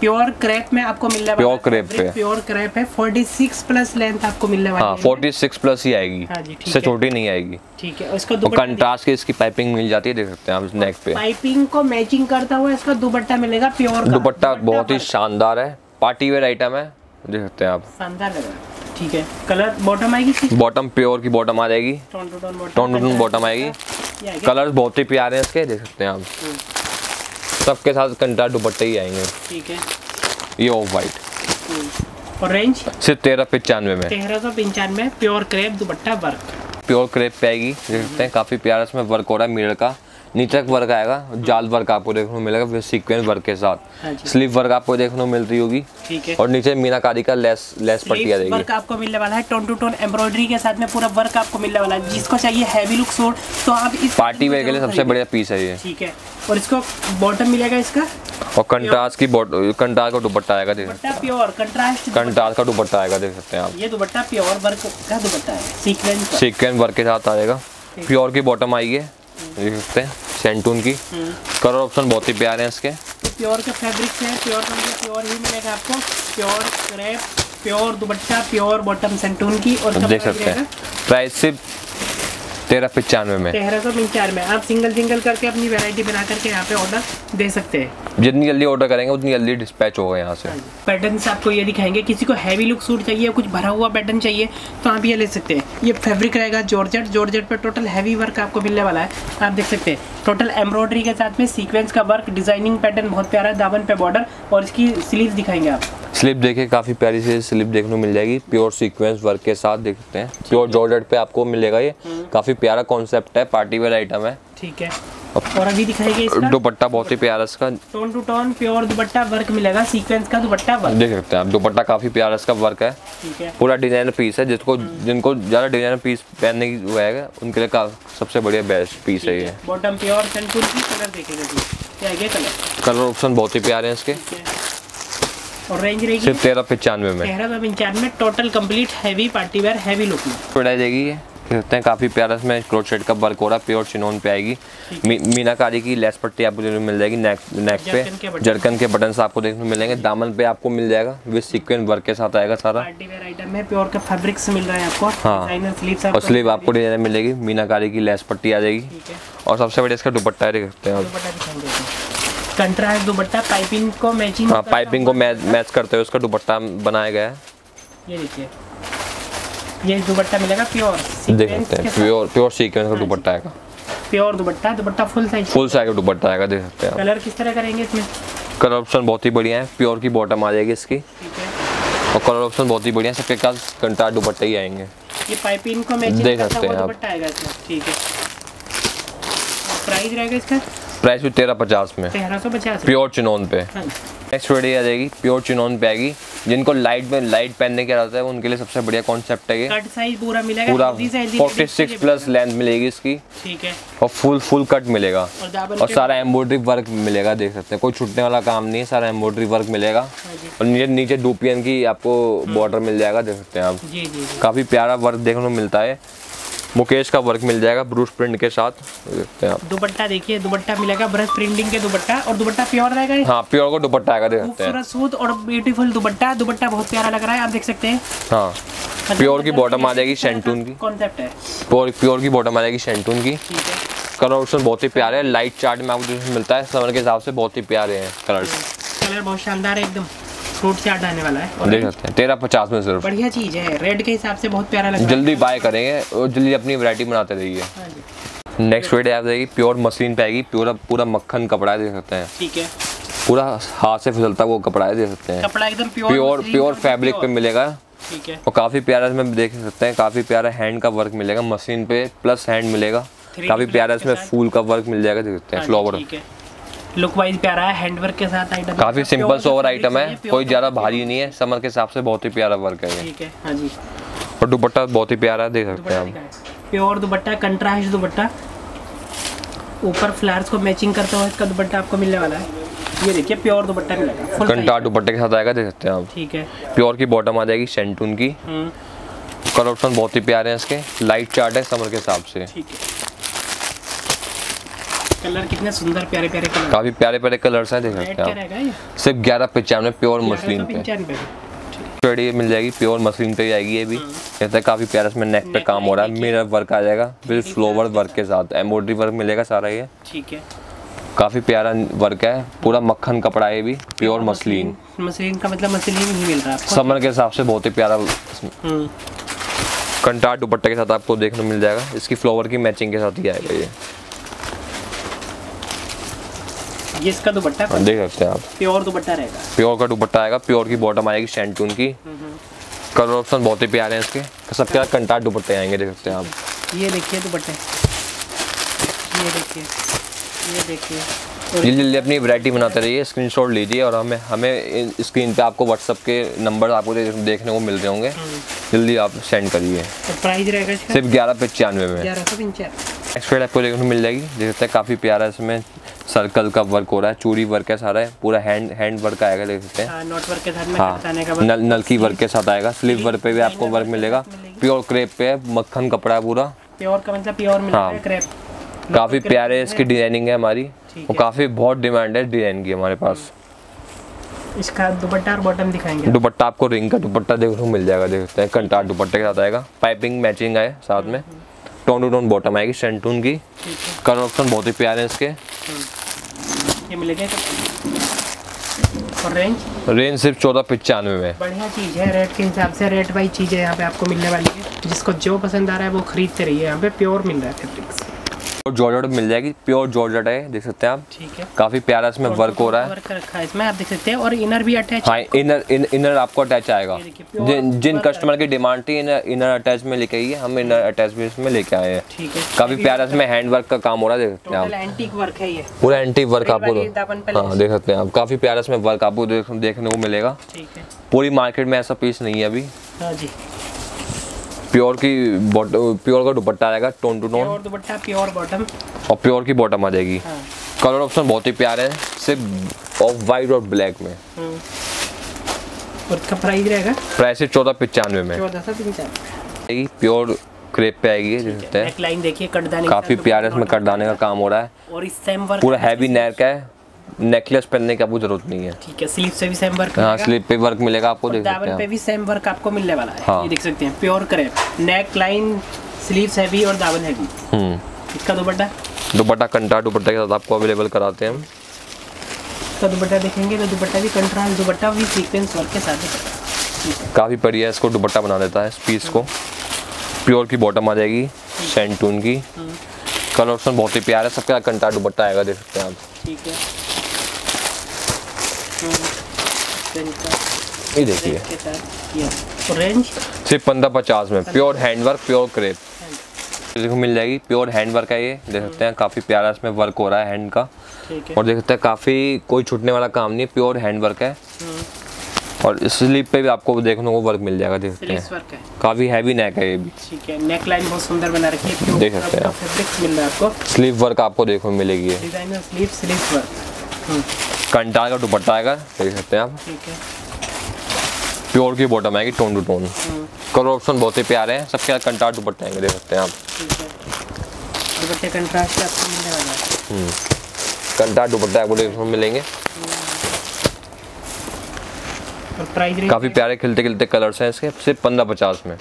प्योर क्रेप में आपको मिलने वाला Pure crepe पे। प्योर क्रेप है। 46 प्लस लेंथ आपको मिलने वाली हाँ है। फोर्टी सिक्स प्लस ही आएगी। हाँ जी, ठीक इससे है। छोटी नहीं आएगी। ठीक है और दुपट्टा कंट्रास्ट की इसकी पाइपिंग मिल जाती है देख सकते हैं आप नेक पे। पाइपिंग को मैचिंग करता हुआ इसका दुपट्टा मिलेगा प्योर का। दुपट्टा बहुत ही शानदार है। पार्टी वेयर आइटम है देख सकते हैं आप। शानदार लग रहा है। ठीक है कलर बॉटम आएगी बॉटम प्योर की बॉटम आ जाएगी। टोन टू टोन बॉटम आएगा। कलर्स बहुत ही प्यारे हैं इसके देख सकते हैं आप। हम्म, सबके साथ कंटा दुपट्टे ही आएँगे। ठीक है। ये ऑफ़ वाइट ऑरेंज सिर्फ़ तेरह पंचानवे में। तेरह सौ पंचानवे pure crepe dupatta work pure crepe पे आएगी देख सकते हैं काफ़ी प्यारा इसमें वर्क हो रहा है मिरर का। नीचे तक वर्क आएगा जाल वर्क आपको देखने को मिलेगा फिर सीक्वेंस वर्क के साथ। हाँ स्लीव वर्क आपको देखने को मिल रही होगी। ठीक है। और नीचे मीनाकारी का लेस लेस पट्टी आ जाएगी वर्क आपको मिलने वाला है टोन टू टोन एम्ब्रॉयडरी के साथ में पूरा वर्क आपको मिलने वाला है। जिसको चाहिए हैवी लुक सूट तो आप इस पार्टी वेयर के लिए सबसे बढ़िया पीस है ये। ठीक है। और इसको बॉटम मिलेगा इसका? और कंट्रास्ट की कंट्रास्ट का दुपट्टा आएगा देख दुपट्टा प्योर कंट्रास्ट कंट्रास्ट का दुपट्टा आएगा देख सकते हैं आप। ये दुपट्टा प्योर वर्क का दुपट्टा है सीक्वेंस सीक्वेंस वर्क के साथ आएगा। प्योर की बॉटम आएगी। देख सकते हैं सेंटून की। कलर ऑप्शन बहुत ही प्यारे हैं इसके। प्योर के फैब्रिक है प्योर प्योर ही मिलेगा आपको। Pure crepe pure dupatta pure bottom सेंटून की और देख सकते हैं। प्राइस सिर्फ़ तेरह पचानवे में। तेरह सौ पंचानवे। आप सिंगल सिंगल करके अपनी वैरायटी बना करके यहाँ पे ऑर्डर दे सकते हैं। जितनी जल्दी ऑर्डर करेंगे उतनी जल्दी डिस्पैच होगा यहाँ से। पैटर्न आपको ये दिखाएँगे किसी को हैवी लुक सूट चाहिए कुछ भरा हुआ पैटर्न चाहिए तो आप ये ले सकते हैं। ये फैब्रिक रहेगा जॉर्जेट जॉर्जेट पे टोटल हैवी वर्क आपको मिलने वाला है। आप देख सकते हैं टोटल एम्ब्रॉयडरी के साथ में सीक्वेंस का वर्क डिज़ाइनिंग पैटर्न बहुत प्यारा है दामन पे बॉर्डर और इसकी स्लीव दिखाएँगे आप। स्लिप देखिए काफ़ी प्यारी सी स्लिप देखने को मिल जाएगी। प्योर सीक्वेंस वर्क के साथ देख सकते हैं। प्योर जॉर्जेट पे आपको मिलेगा ये। काफ़ी प्यारा कॉन्सेप्ट है पार्टी वेयर आइटम है। ठीक है। और अभी दिखाएँगे इसका। दुपट्टा बहुत ही प्यारा इसका। Tone to tone pure dupatta work मिलेगा सीक्वेंस का दुपट्टा वर्क देख सकते हैं आप दुपट्टा काफ़ी प्यारा इसका वर्क है। ठीक है। पूरा डिज़ाइनर पीस है जिसको जिनको ज़्यादा डिज़ाइन पीस पहनने की है उनके लिए का सबसे बढ़िया बेस्ट पीस है ये। बॉटम प्योर सेंटूर की कलर देखेगा क्या है कलर कलर ऑप्शन बहुत ही प्यारे हैं इसके। और रेंज रहेगी सिर्फ़ तेरह पचानवे में। तेरह पंचानवे total complete heavy party wear heavy look में। पड़ा जाएगी ये। सकते हैं। काफ़ी प्यारा इसमें क्रोचेट का वर्क हो रहा है प्योर चिनोन पे आएगी। मी, मीनाकारी की लेस पट्टी आपको देखने मिल जाएगी नेक नेक पे। जरकन के बटन आपको देखने को मिलेंगे। दामन पे आपको मिल जाएगा। विद सीक्वेंस वर्क के साथ आएगा सारा। है प्योर का मिल रहा है आपको। हाँ। और स्लीव आपको डिज़ाइन मिलेगी। मीनाकारी की लेस पट्टी आ जाएगी। और सबसे बढ़िया इसका दुपट्टा है। देख हैं कंट्रास्ट दुपट्टा। पाइपिंग को मैचिंग हाँ पाइपिंग को मैच मैच करते हुए उसका दुपट्टा बनाया गया है। ये देखिए। ये दुपट्टा मिलेगा प्योर देख सकते हैं प्योर प्योर सीक्वेंस का दुपट्टा आएगा। Pure dupatta dupatta full size full size का दुपट्टा आएगा देख सकते हैं कलर किस तरह करेंगे इसमें? कलर ऑप्शन बहुत ही बढ़िया है प्योर की बॉटम आ जाएगी इसकी। और कलर ऑप्शन बहुत ही बढ़िया सबके पास कंट्रास्ट दुपट्टे ही आएँगे। ये पाइपिंग को मैचिंग देख सकते हैं आप। दुपट्टा आएगा इसमें। ठीक है। प्राइस रहेगा इसका? प्राइस भी तेरह पचास में प्योर चिनोन पे। हाँ नेक्स्ट वीडियो आ जाएगी प्योर चिनोन पे आएगी। जिनको लाइट में लाइट पहनने की आदत है उनके लिए सबसे बढ़िया कॉन्सेप्ट है ये। कट साइज़ पूरा मिलेगा पूरा healthy forty six plus length मिलेगी। इसकी। ठीक है। और फुल फुल कट मिलेगा। और और सारा एम्ब्रॉयडरी वर्क मिलेगा देख सकते हैं। कोई छुटने वाला काम नहीं है सारा एम्ब्रॉयडरी वर्क मिलेगा। हाँ और नीचे नीचे डूपियन की आपको बॉर्डर मिल जाएगा देख सकते हैं आप। काफ़ी प्यारा वर्क देखने को मिलता है। मुकेश का वर्क मिल जाएगा ब्रूस प्रिंट के साथ। देख सकते हैं आप। दुपट्टा देखिए दुपट्टा मिलेगा ब्रश प्रिंटिंग के दुपट्टा और दुपट्टा प्योर रहेगा हाँ प्योर को दुपट्टा आएगा देख सकते हैं सूत और ब्यूटीफुल दुपट्टा दुपट्टा बहुत प्यारा लग रहा है आप देख सकते हैं। हाँ प्योर की बॉटम आ जाएगी शेंटून की कॉन्सेप्ट है। प्योर प्योर की बॉटम आ जाएगी शेंटून की। कलर ऑप्शन बहुत ही प्यारे है लाइट चार्ट में आपको मिलता है समर के हिसाब से बहुत ही प्यारे हैं कलर्स कलर बहुत शानदार है एकदम। फ्रूट चाट आने वाला है। देख सकते हैं। तेरह पचास में सिर्फ़। बढ़िया चीज़ है। रेड के हिसाब से बहुत प्यारा लग है। जल्दी बाय करेंगे और जल्दी अपनी वैरायटी बनाते रहिए। हाँ नेक्स्ट वीडियो आ जाएगी प्योर मशीन पे आएगी। पूरा पूरा मक्खन कपड़ा है देख सकते हैं। ठीक है। पूरा हाथ से फिसलता वो कपड़ा है देख सकते हैं। कपड़ा एकदम प्योर प्योर प्योर फैब्रिक पे मिलेगा। ठीक है। और काफ़ी प्यारा इसमें देख सकते हैं। काफ़ी प्यारा हैंड का वर्क मिलेगा। मशीन पे प्लस हैंड मिलेगा। काफ़ी प्यारा इसमें फूल का वर्क मिल जाएगा देख सकते हैं। हाँ फ्लावर ठीक है। लुक वाइज प्यारा है हैंडवर्क के साथ आइटम काफ़ी सिंपल सोवर आइटम है कोई ज़्यादा भारी नहीं है समर के हिसाब से बहुत ही प्यारा वर्क है ठीक है हाँ जी। और दुपट्टा बहुत ही प्यारा है देख सकते हैं दिखाएँ। Pure dupatta contrast dupatta. ऊपर फ्लावर्स को मैचिंग करता हुआ इसका दुपट्टा आपको मिलने वाला है। ये देखिए प्योर दुपट्टा मिलेगा आप कंटा दुपट्टे के साथ आएगा देख सकते हैं आप। ठीक है। प्योर की बॉटम आ जाएगी शेंटून की। हम्म, कलर ऑप्शन बहुत ही प्यारे हैं इसके। लाइट चार्ट है समर के हिसाब से। ठीक है। कलर कितने सुंदर प्यारे प्यारे कलर। काफ़ी प्यारे प्यारे कलर्स हैं देख सकते क्या। हैं सिर्फ़ ग्यारह पचानवे प्योर मसलिन पे। पंचानवे। मिल जाएगी प्योर मसलिन पे आएगी ये भी। कहते हैं काफ़ी प्यारा इसमें नेक पे काम हो रहा है। मिरर वर्क आ जाएगा बिल फ्लोवर वर्क के साथ। एम्ब्रॉयडरी वर्क मिलेगा सारा ये। ठीक है। काफ़ी प्यारा वर्क है। पूरा मक्खन कपड़ा है भी प्योर मसलिन मसलिन का मतलब मसलिन ही मिल रहा है समर के हिसाब से बहुत ही प्यारा हम्म, कंटार दुपट्टे के साथ आपको देखने मिल जाएगा। इसकी फ्लावर की मैचिंग के साथ ही आएगा ये। ये इसका दुपट्टा हाँ, देख सकते हैं आप। प्योर दुपट्टा रहेगा। प्योर का दुपट्टा आएगा प्योर की बॉटम आएगी शेंटून की। कलर ऑप्शन बहुत ही प्यारे हैं इसके। सबके साथ कंटार दुपट्टे आएँगे देख सकते हैं आप। ये देखिए दुपट्टे। ये देखिए। ये देखिए। जल्दी जल्दी अपनी वैरायटी बनाते रहिए स्क्रीनशॉट लीजिए और हमें हमें स्क्रीन पे आपको व्हाट्सअप के नंबर आपको दे- देखने को मिल रहे होंगे जल्दी आप सेंड करिए। प्राइस रहेगा सिर्फ़ ग्यारह पचानवे में। ग्यारह सौ वेड आपको देखने को मिल जाएगी। देख सकते हैं काफ़ी प्यारा इसमें सर्कल का वर्क हो रहा है चूड़ी वर्क है सारा है पूरा हैंड हैंड वर्क आएगा देख सकते हैं। नोट वर्क के साथ में हाँ कटसाने नल नल की वर्क के साथ आएगा स्लीव वर्क पे भी आपको वर्क मिलेगा। प्योर क्रेप पे है मक्खन कपड़ा है पूरा। प्योर का मतलब प्योर मिलता हाँ। है क्रैप काफ़ी प्यारे इसकी डिज़ाइनिंग है हमारी। और काफ़ी बहुत डिमांड है डिज़ाइन की हमारे पास। इसका दुपट्टा और बॉटम दिखाएँगे। दुपट्टा आपको रिंग का दुपट्टा देखने को मिल जाएगा देख सकते हैं। कंटार दुपट्टे के साथ आएगा। पाइपिंग मैचिंग आए साथ में। टोन टू टोन बॉटम आएगी सेंटून की। कलर ऑप्शन बहुत ही प्यारे हैं इसके। ये मिलेंगे और रेंज रेंज सिर्फ़ चौदह पचानवे में। बढ़िया चीज़ है रेट के हिसाब से रेट वाइज है यहाँ पे आपको मिलने वाली है। जिसको जो पसंद आ रहा है वो खरीदते रहिए यहाँ पे प्योर मिल रहा है फैब्रिक्स और जॉर्जेट मिल जाएगी। प्योर जॉर्जेट है देख सकते हैं आप। ठीक है। काफ़ी प्यारा इसमें वर्क हो रहा है। वर्क रखा है इसमें आप देख सकते हैं और इनर भी अटैच हाँ इनर इन, इनर आपको अटैच आएगा। जिन जिन कस्टमर की डिमांड थी इनर इनर अटैच में लेके आइए। हम इनर अटैच में इसमें लेके आए हैं। ठीक है। काफ़ी प्यारा इसमें हैंड वर्क का काम हो रहा है देख सकते हैं आप। एंटीक वर्क है ये। पूरा एंटी वर्क आपको हाँ देख सकते हैं आप। काफ़ी प्यारा इसमें वर्क आपको देखने को मिलेगा। ठीक है। पूरी मार्केट में ऐसा पीस नहीं है अभी। हाँ जी। प्योर की प्योर का दुपट्टा आएगा tone to tone pure dupatta pure bottom और प्योर की बॉटम आ जाएगी। हाँ। कलर ऑप्शन बहुत ही प्यारे हैं सिर्फ़ ऑफ़ वाइट और ब्लैक में। हम्म। और इसका प्राइस रहेगा? प्राइस है चौदह पचानवे में। चौदह सौ प्योर क्रेप पे आएगी देख सकते नेक लाइन देखिए कटदाने काफ़ी साथ प्यारा इसमें कटदाने का काम हो रहा है। और इस सेम वर्क पूरा हैवी नेक है। नेकलेस पहनने की आपको ज़रूरत नहीं है। ठीक है स्लीव से भी सेम वर्क हाँ। स्लीप पे वर्क मिलेगा आपको देख सकते दामन पे भी सेम वर्क आपको मिलने वाला है। हाँ। ये देख सकते हैं pure crepe neck line sleeves heavy और दामन हैवी हम्म। इसका दुपट्टा? दुपट्टा कंटा दुपट्टा के साथ आपको अवेलेबल कराते हैं हम। इसका दुपट्टा देखेंगे तो दुपट्टा भी कंट्रास्ट दुपट्टा भी सीक्वेंस वर्क के साथ ही काफ़ी बढ़िया इसको दुपट्टा बना देता है इस पीस को। प्योर की बॉटम आ जाएगी सेंटून की। कलर ऑप्शन बहुत ही प्यारा है सबका कंटा दुपट्टा आएगा देख सकते हैं आप। ठीक है। हम्म। ये देखिए। सिर्फ़ पंद्रह पचास में। प्योर हैंडवर्क प्योर क्रेप देखो मिल जाएगी। प्योर हैंडवर्क है ये देख सकते हैं काफ़ी प्यारा इसमें वर्क हो रहा है हैंड का। है। और देख सकते हैं काफ़ी कोई छूटने वाला काम नहीं है प्योर हैंडवर्क है। हम्म। और स्लीप पे भी आपको देखने को वर्क मिल जाएगा देख सकते हैं। काफ़ी हैवी नेक है ये भी। ठीक है नेक लाइन बहुत सुंदर बना रखी है देख सकते हैं फैब्रिक्स मिल रहा है आपको। स्लीव वर्क आपको देखने को मिलेगी designer sleeve sleeve work hmm, कंटाल का दुपट्टा आएगा देख सकते हैं आप। प्योर की बॉटम आएगी tone to tone hmm, colour option बहुत ही प्यारे हैं सबके साथ कंटाल दुपट्टा आएँगे देख सकते हैं आप। है। दुपट्टे आपको है देखने को मिलेंगे प्राइस काफ़ी प्यारे खिलते खिलते कलर्स हैं इसके सिर्फ़ पंद्रह पचास में।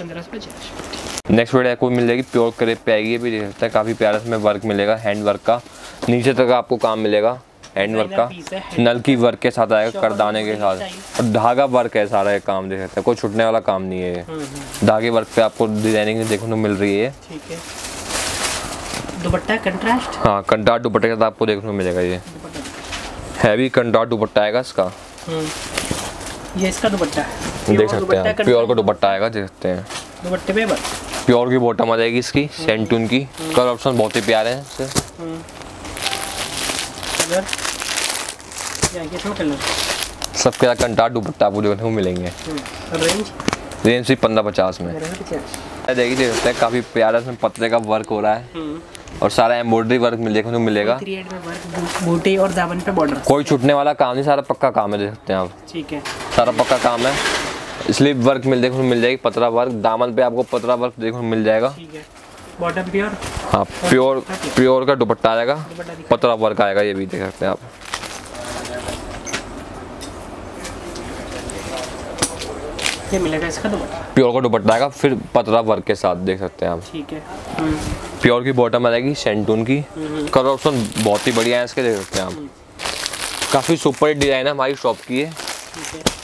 नेक्स्ट वीडियो आपको मिल जाएगी प्योर क्रेप पे आएगी ये भी देख सकते हैं काफ़ी प्यारा इसमें वर्क मिलेगा हैंड वर्क का। नीचे तक आपको काम मिलेगा। हैंड वर्क का। नल की वर्क के साथ आएगा करदाने के साथ। और धागा वर्क है सारा ये काम देख सकते हैं कोई छुटने वाला काम नहीं है हम्म, धागे वर्क पे आपको डिज़ाइनिंग देखने को मिल रही है। ठीक है। दुपट्टा कंट्रास्ट हाँ कंटार दुपट्टे के साथ आपको देखने को मिलेगा ये। हैवी कंटार दुपट्टा आएगा इसका। हम्म। ये इसका दुपट्टा है। देख सकते हैं प्योर का दुपट्टा आएगा देख सकते हैं। दुपट्टे पे बस? प्योर की बॉटम आ जाएगी इसकी सेंटून की। कलर ऑप्शन बहुत ही प्यारे हैं इससे। कलर या ये इसमें कलर सबके साथ कंटार दुपट्टा आपको देखने को मिलेंगे। रेंज रेंज सिर्फ़ पंद्रह पचास में। देखिए देख सकते हैं काफ़ी प्यारा इसमें पत्ते का वर्क हो रहा है। और सारा एम्ब्रॉयडरी वर्क में देखने को मिलेगा। थ्री एड में वर्क बूटी और दामन पे बॉर्डर कोई छूटने वाला काम नहीं सारा पक्का काम है देख सकते हैं आप। ठीक है। सारा पक्का काम है। स्लीप वर्क मिल देखने को मिल जाएगी पतरा वर्क दामन पे आपको पतरा वर्क देखने को मिल जाएगा। ठीक है। Bottom pure? हाँ प्योर प्योर का दुपट्टा आएगा दिखा। वर्क आएगा ये भी देख सकते हैं आप। ये मिलेगा इसका दुपट्टा? प्योर का दुपट्टा आएगा फिर पतरा वर्क के साथ देख सकते हैं आप। ठीक है। हम्म, प्योर की बॉटम आ जाएगी सेंटून की। कलर ऑप्शन बहुत ही बढ़िया है इसके देख सकते हैं आप। काफ़ी सुपर डिज़ाइन है हमारी शॉप की ठीक है।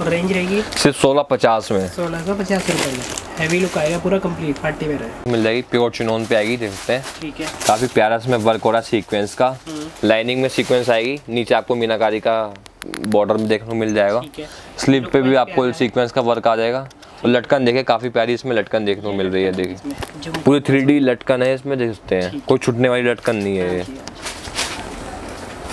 और रेंज रहेगी? सिर्फ़ सोलह पचास में। सोलह सौ पचास रुपये में। हैवी लुक आएगा पूरा कंप्लीट पार्टी वेयर है। मिल जाएगी प्योर चिनोन पे आएगी देख सकते हैं। ठीक है। काफ़ी प्यारा इसमें वर्क हो रहा है सीक्वेंस का। लाइनिंग में सीक्वेंस आएगी नीचे आपको मीनाकारी का बॉर्डर में देखने को मिल जाएगा। स्लीव पे भी आपको सीक्वेंस का वर्क आ जाएगा। और लटकन देखे काफ़ी प्यारी इसमें लटकन देखने को मिल रही है देखिए पूरी थ्री लटकन। है इसमें देख सकते हैं। कोई छुटने वाली लटकन नहीं है ये।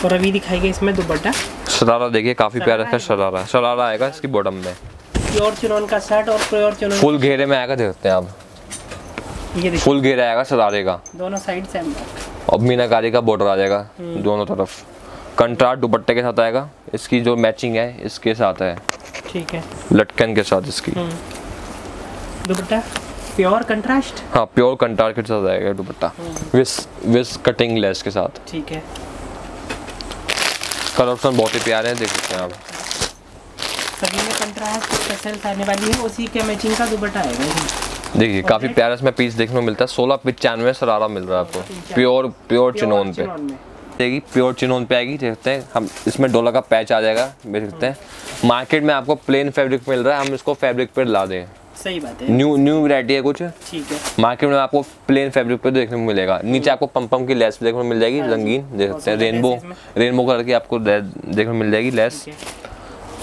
और अभी दिखाई गई इसमें दुपट्टा। शरारा देखिए काफ़ी प्यारा इसका शरारा शरारा आएगा इसकी बॉटम में प्योर चुनौन का शर्ट और प्योर चुनौन फुल घेरे में आएगा देख सकते हैं आप। ये देखिए। फुल घेरे आएगा शरारे का। दोनों साइड सेम और मीनाकारी का बॉर्डर आ जाएगा दोनों तरफ़। कंट्रास्ट दुपट्टे के साथ आएगा। इसकी जो मैचिंग है इसके साथ है। ठीक है। लटकन के साथ इसकी। दुपट्टा? Pure contrast? हाँ प्योर कंट्रास्ट के साथ आएगा दुपट्टा। विस विस कटिंग लेस के साथ। ठीक है। कलर ऑप्शन बहुत ही प्यारे हैं देख सकते हैं आप। सभी में कंट्रास्ट स्पेशल आने वाली है उसी के मैचिंग का दुपट्टा आएगा देखिए काफ़ी प्यारा इसमें पीस देखने को मिलता है। सोलह पचानवे सरारा मिल रहा है आपको। प्योर प्योर चिनोन पे। देगी प्योर चिनोन पे आएगी देख सकते हैं। हम इसमें डोला का पैच आ जाएगा देख सकते हैं। मार्केट में आपको प्लेन फैब्रिक मिल रहा है हम इसको फैब्रिक पे ला दें। सही बात है। न्यू न्यू वैरायटी है कुछ? ठीक है। मार्केट में आपको प्लेन फैब्रिक पे देखने को मिलेगा। नीचे आपको पम पम की लेस देखने को मिल जाएगी रंगीन देख सकते हैं। रेनबो रेनबो कलर की आपको देखने को मिल जाएगी लेस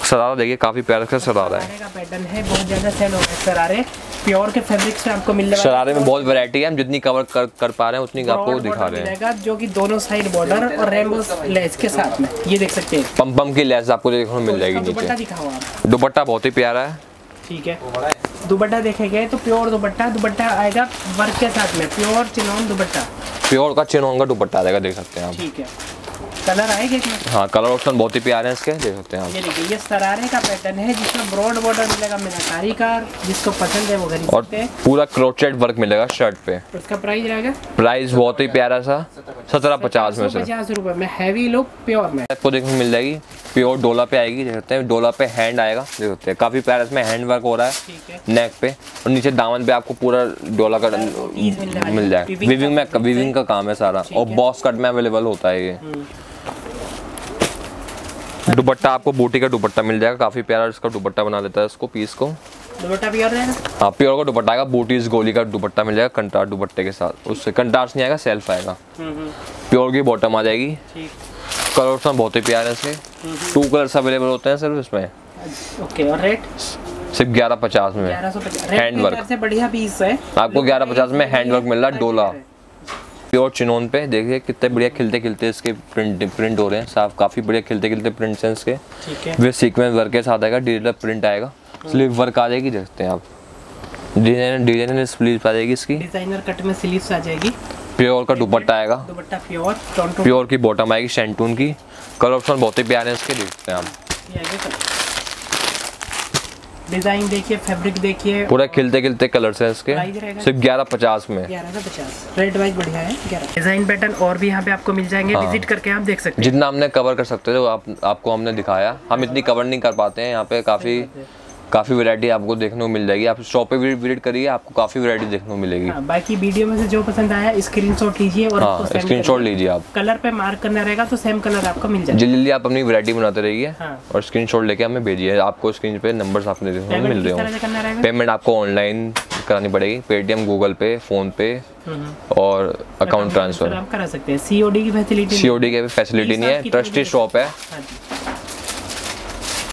सरारा देखिए काफ़ी प्यारा सा सरारा है। शरारे पैटर्न है बहुत ज़्यादा सेल हो रहा है शरारे प्योर के फैब्रिक से आपको मिलने वाला शरारे में बहुत वैरायटी है हम जितनी कवर कर, कर पा रहे हैं उतनी आपको दिखा रहे हैं। जो कि दोनों साइड बॉर्डर और रेनबो लेस के साथ में। ये देख सकते हैं। पम पम की लेस आपको देखने को मिल जाएगी नीचे। दुपट्टा बहुत ही प्यारा है। ठीक है। दुपट्टा देखेगा तो प्योर दुपट्टा दुपट्टा आएगा वर्क के साथ में प्योर चिनोन दुपट्टा। प्योर का चिनोन का दुपट्टा आएगा देख सकते हैं आप। ठीक है। कलर आएगा इसमें? हाँ कलर ऑप्शन बहुत ही प्यारे हैं इसके देख सकते हैं आप। ये देखिए ये सरारे का पैटर्न है जिसमें ब्रॉड बॉर्डर मिलेगा मीनाकारी का जिसको पसंद है वो खरीद और पूरा क्रोचेट वर्क मिलेगा शर्ट पे। उसका प्राइस रहेगा प्राइस बहुत ही प्यारा सा सत्रह पचास में पचास रुपए में हैवी लुक प्योर में आपको देखने मिल जाएगी प्योर डोला पे आएगी देख सकते हैं डोला पे हैंड आएगा देख सकते हैं। काफ़ी प्यारा इसमें हैंड वर्क हो रहा है नेक पे। और नीचे दामन पे आपको पूरा डोला का मिल जाएगा। विविंग में विविंग का काम है सारा। और। बॉस कट में अवेलेबल होता है ये। दुपट्टा आपको बूटी का दुपट्टा मिल जाएगा काफ़ी प्यारा इसका दुपट्टा बना देता है इसको पीस को। दुपट्टा प्योर रहेगा हाँ प्योर का दुपट्टा आएगा बूटीज गोली का दुपट्टा मिल जाएगा कंटार दुपट्टे के साथ। उससे कंटार्स नहीं आएगा सेल्फ आएगा। हम्म, हम्म, प्योर की बॉटम आ जाएगी। कलर ऑप्शन बहुत ही प्यारे हैं इसके। टू कलर्स अवेलेबल होते हैं सिर्फ़ इसमें। ओके और रेट सिर्फ़ ग्यारह पचास में। से बढ़िया पीस है। आपको ग्यारह पचास में हैंड वर्क मिल रहा है डोला। प्योर चिनोन पे देखिए कितने बढ़िया खिलते खिलते इसके प्रिंट प्रिंट हो रहे हैं। साफ़ काफ़ी बढ़िया खिलते खिलते प्रिंट्स हैं इसके। वे सीक्वेंस वर्क के साथ आएगा डिजिटल प्रिंट आएगा। स्लीव वर्क आ जाएगी देखते हैं आप। डिज़ाइन डिज़ाइन स्लीव आ जाएगी इसकी। डिज़ाइनर कट में स्लीव्स आ जाएगी। प्योर का दुपट्टा आएगा। Dupatta pure tone to pure की बॉटम आएगी शेंटून की। कलर ऑप्शन बहुत ही प्यारे हैं इसके देखते हैं आप। डिज़ाइन देखिए फैब्रिक देखिए। पूरा खिलते खिलते कलर है इसके। सिर्फ़ ग्यारह पचास में। ग्यारह पचास। रेड वाइज बढ़िया है ग्यारह। डिज़ाइन पैटर्न और भी यहाँ पे आपको मिल जाएँगे। हाँ। विज़िट करके आप देख सकते हैं। जितना हमने कवर कर सकते हैं आप, आपको हमने दिखाया। हम इतनी कवर नहीं कर पाते हैं यहाँ पे काफ़ी काफ़ी वैरायटी आपको देखने को मिल जाएगी। आप शॉप पे विज़िट करिए आपको काफ़ी वैरायटी देखने को मिलेगी। हाँ, बाकी वीडियो में से जो पसंद आया स्क्रीनशॉट लीजिए और हाँ स्क्रीनशॉट लीजिए आप। कलर पे मार्क करना रहेगा तो सेम कलर आपको मिल जाएगा। जल्दी जल्दी आप अपनी वैरायटी बनाते रहिए हाँ। और स्क्रीनशॉट लेके हमें भेजिए। आपको स्क्रीन पे नंबर आपने देखने को पेमेंट मिल रहे हो। पेमेंट आपको ऑनलाइन करानी पड़ेगी। पेटीएम गूगल पे फ़ोन पे और अकाउंट ट्रांसफ़र आप करा सकते हैं। सीओडी की फैसिलिटी सीओडी की फैसिलिटी नहीं है। देर- शॉप है।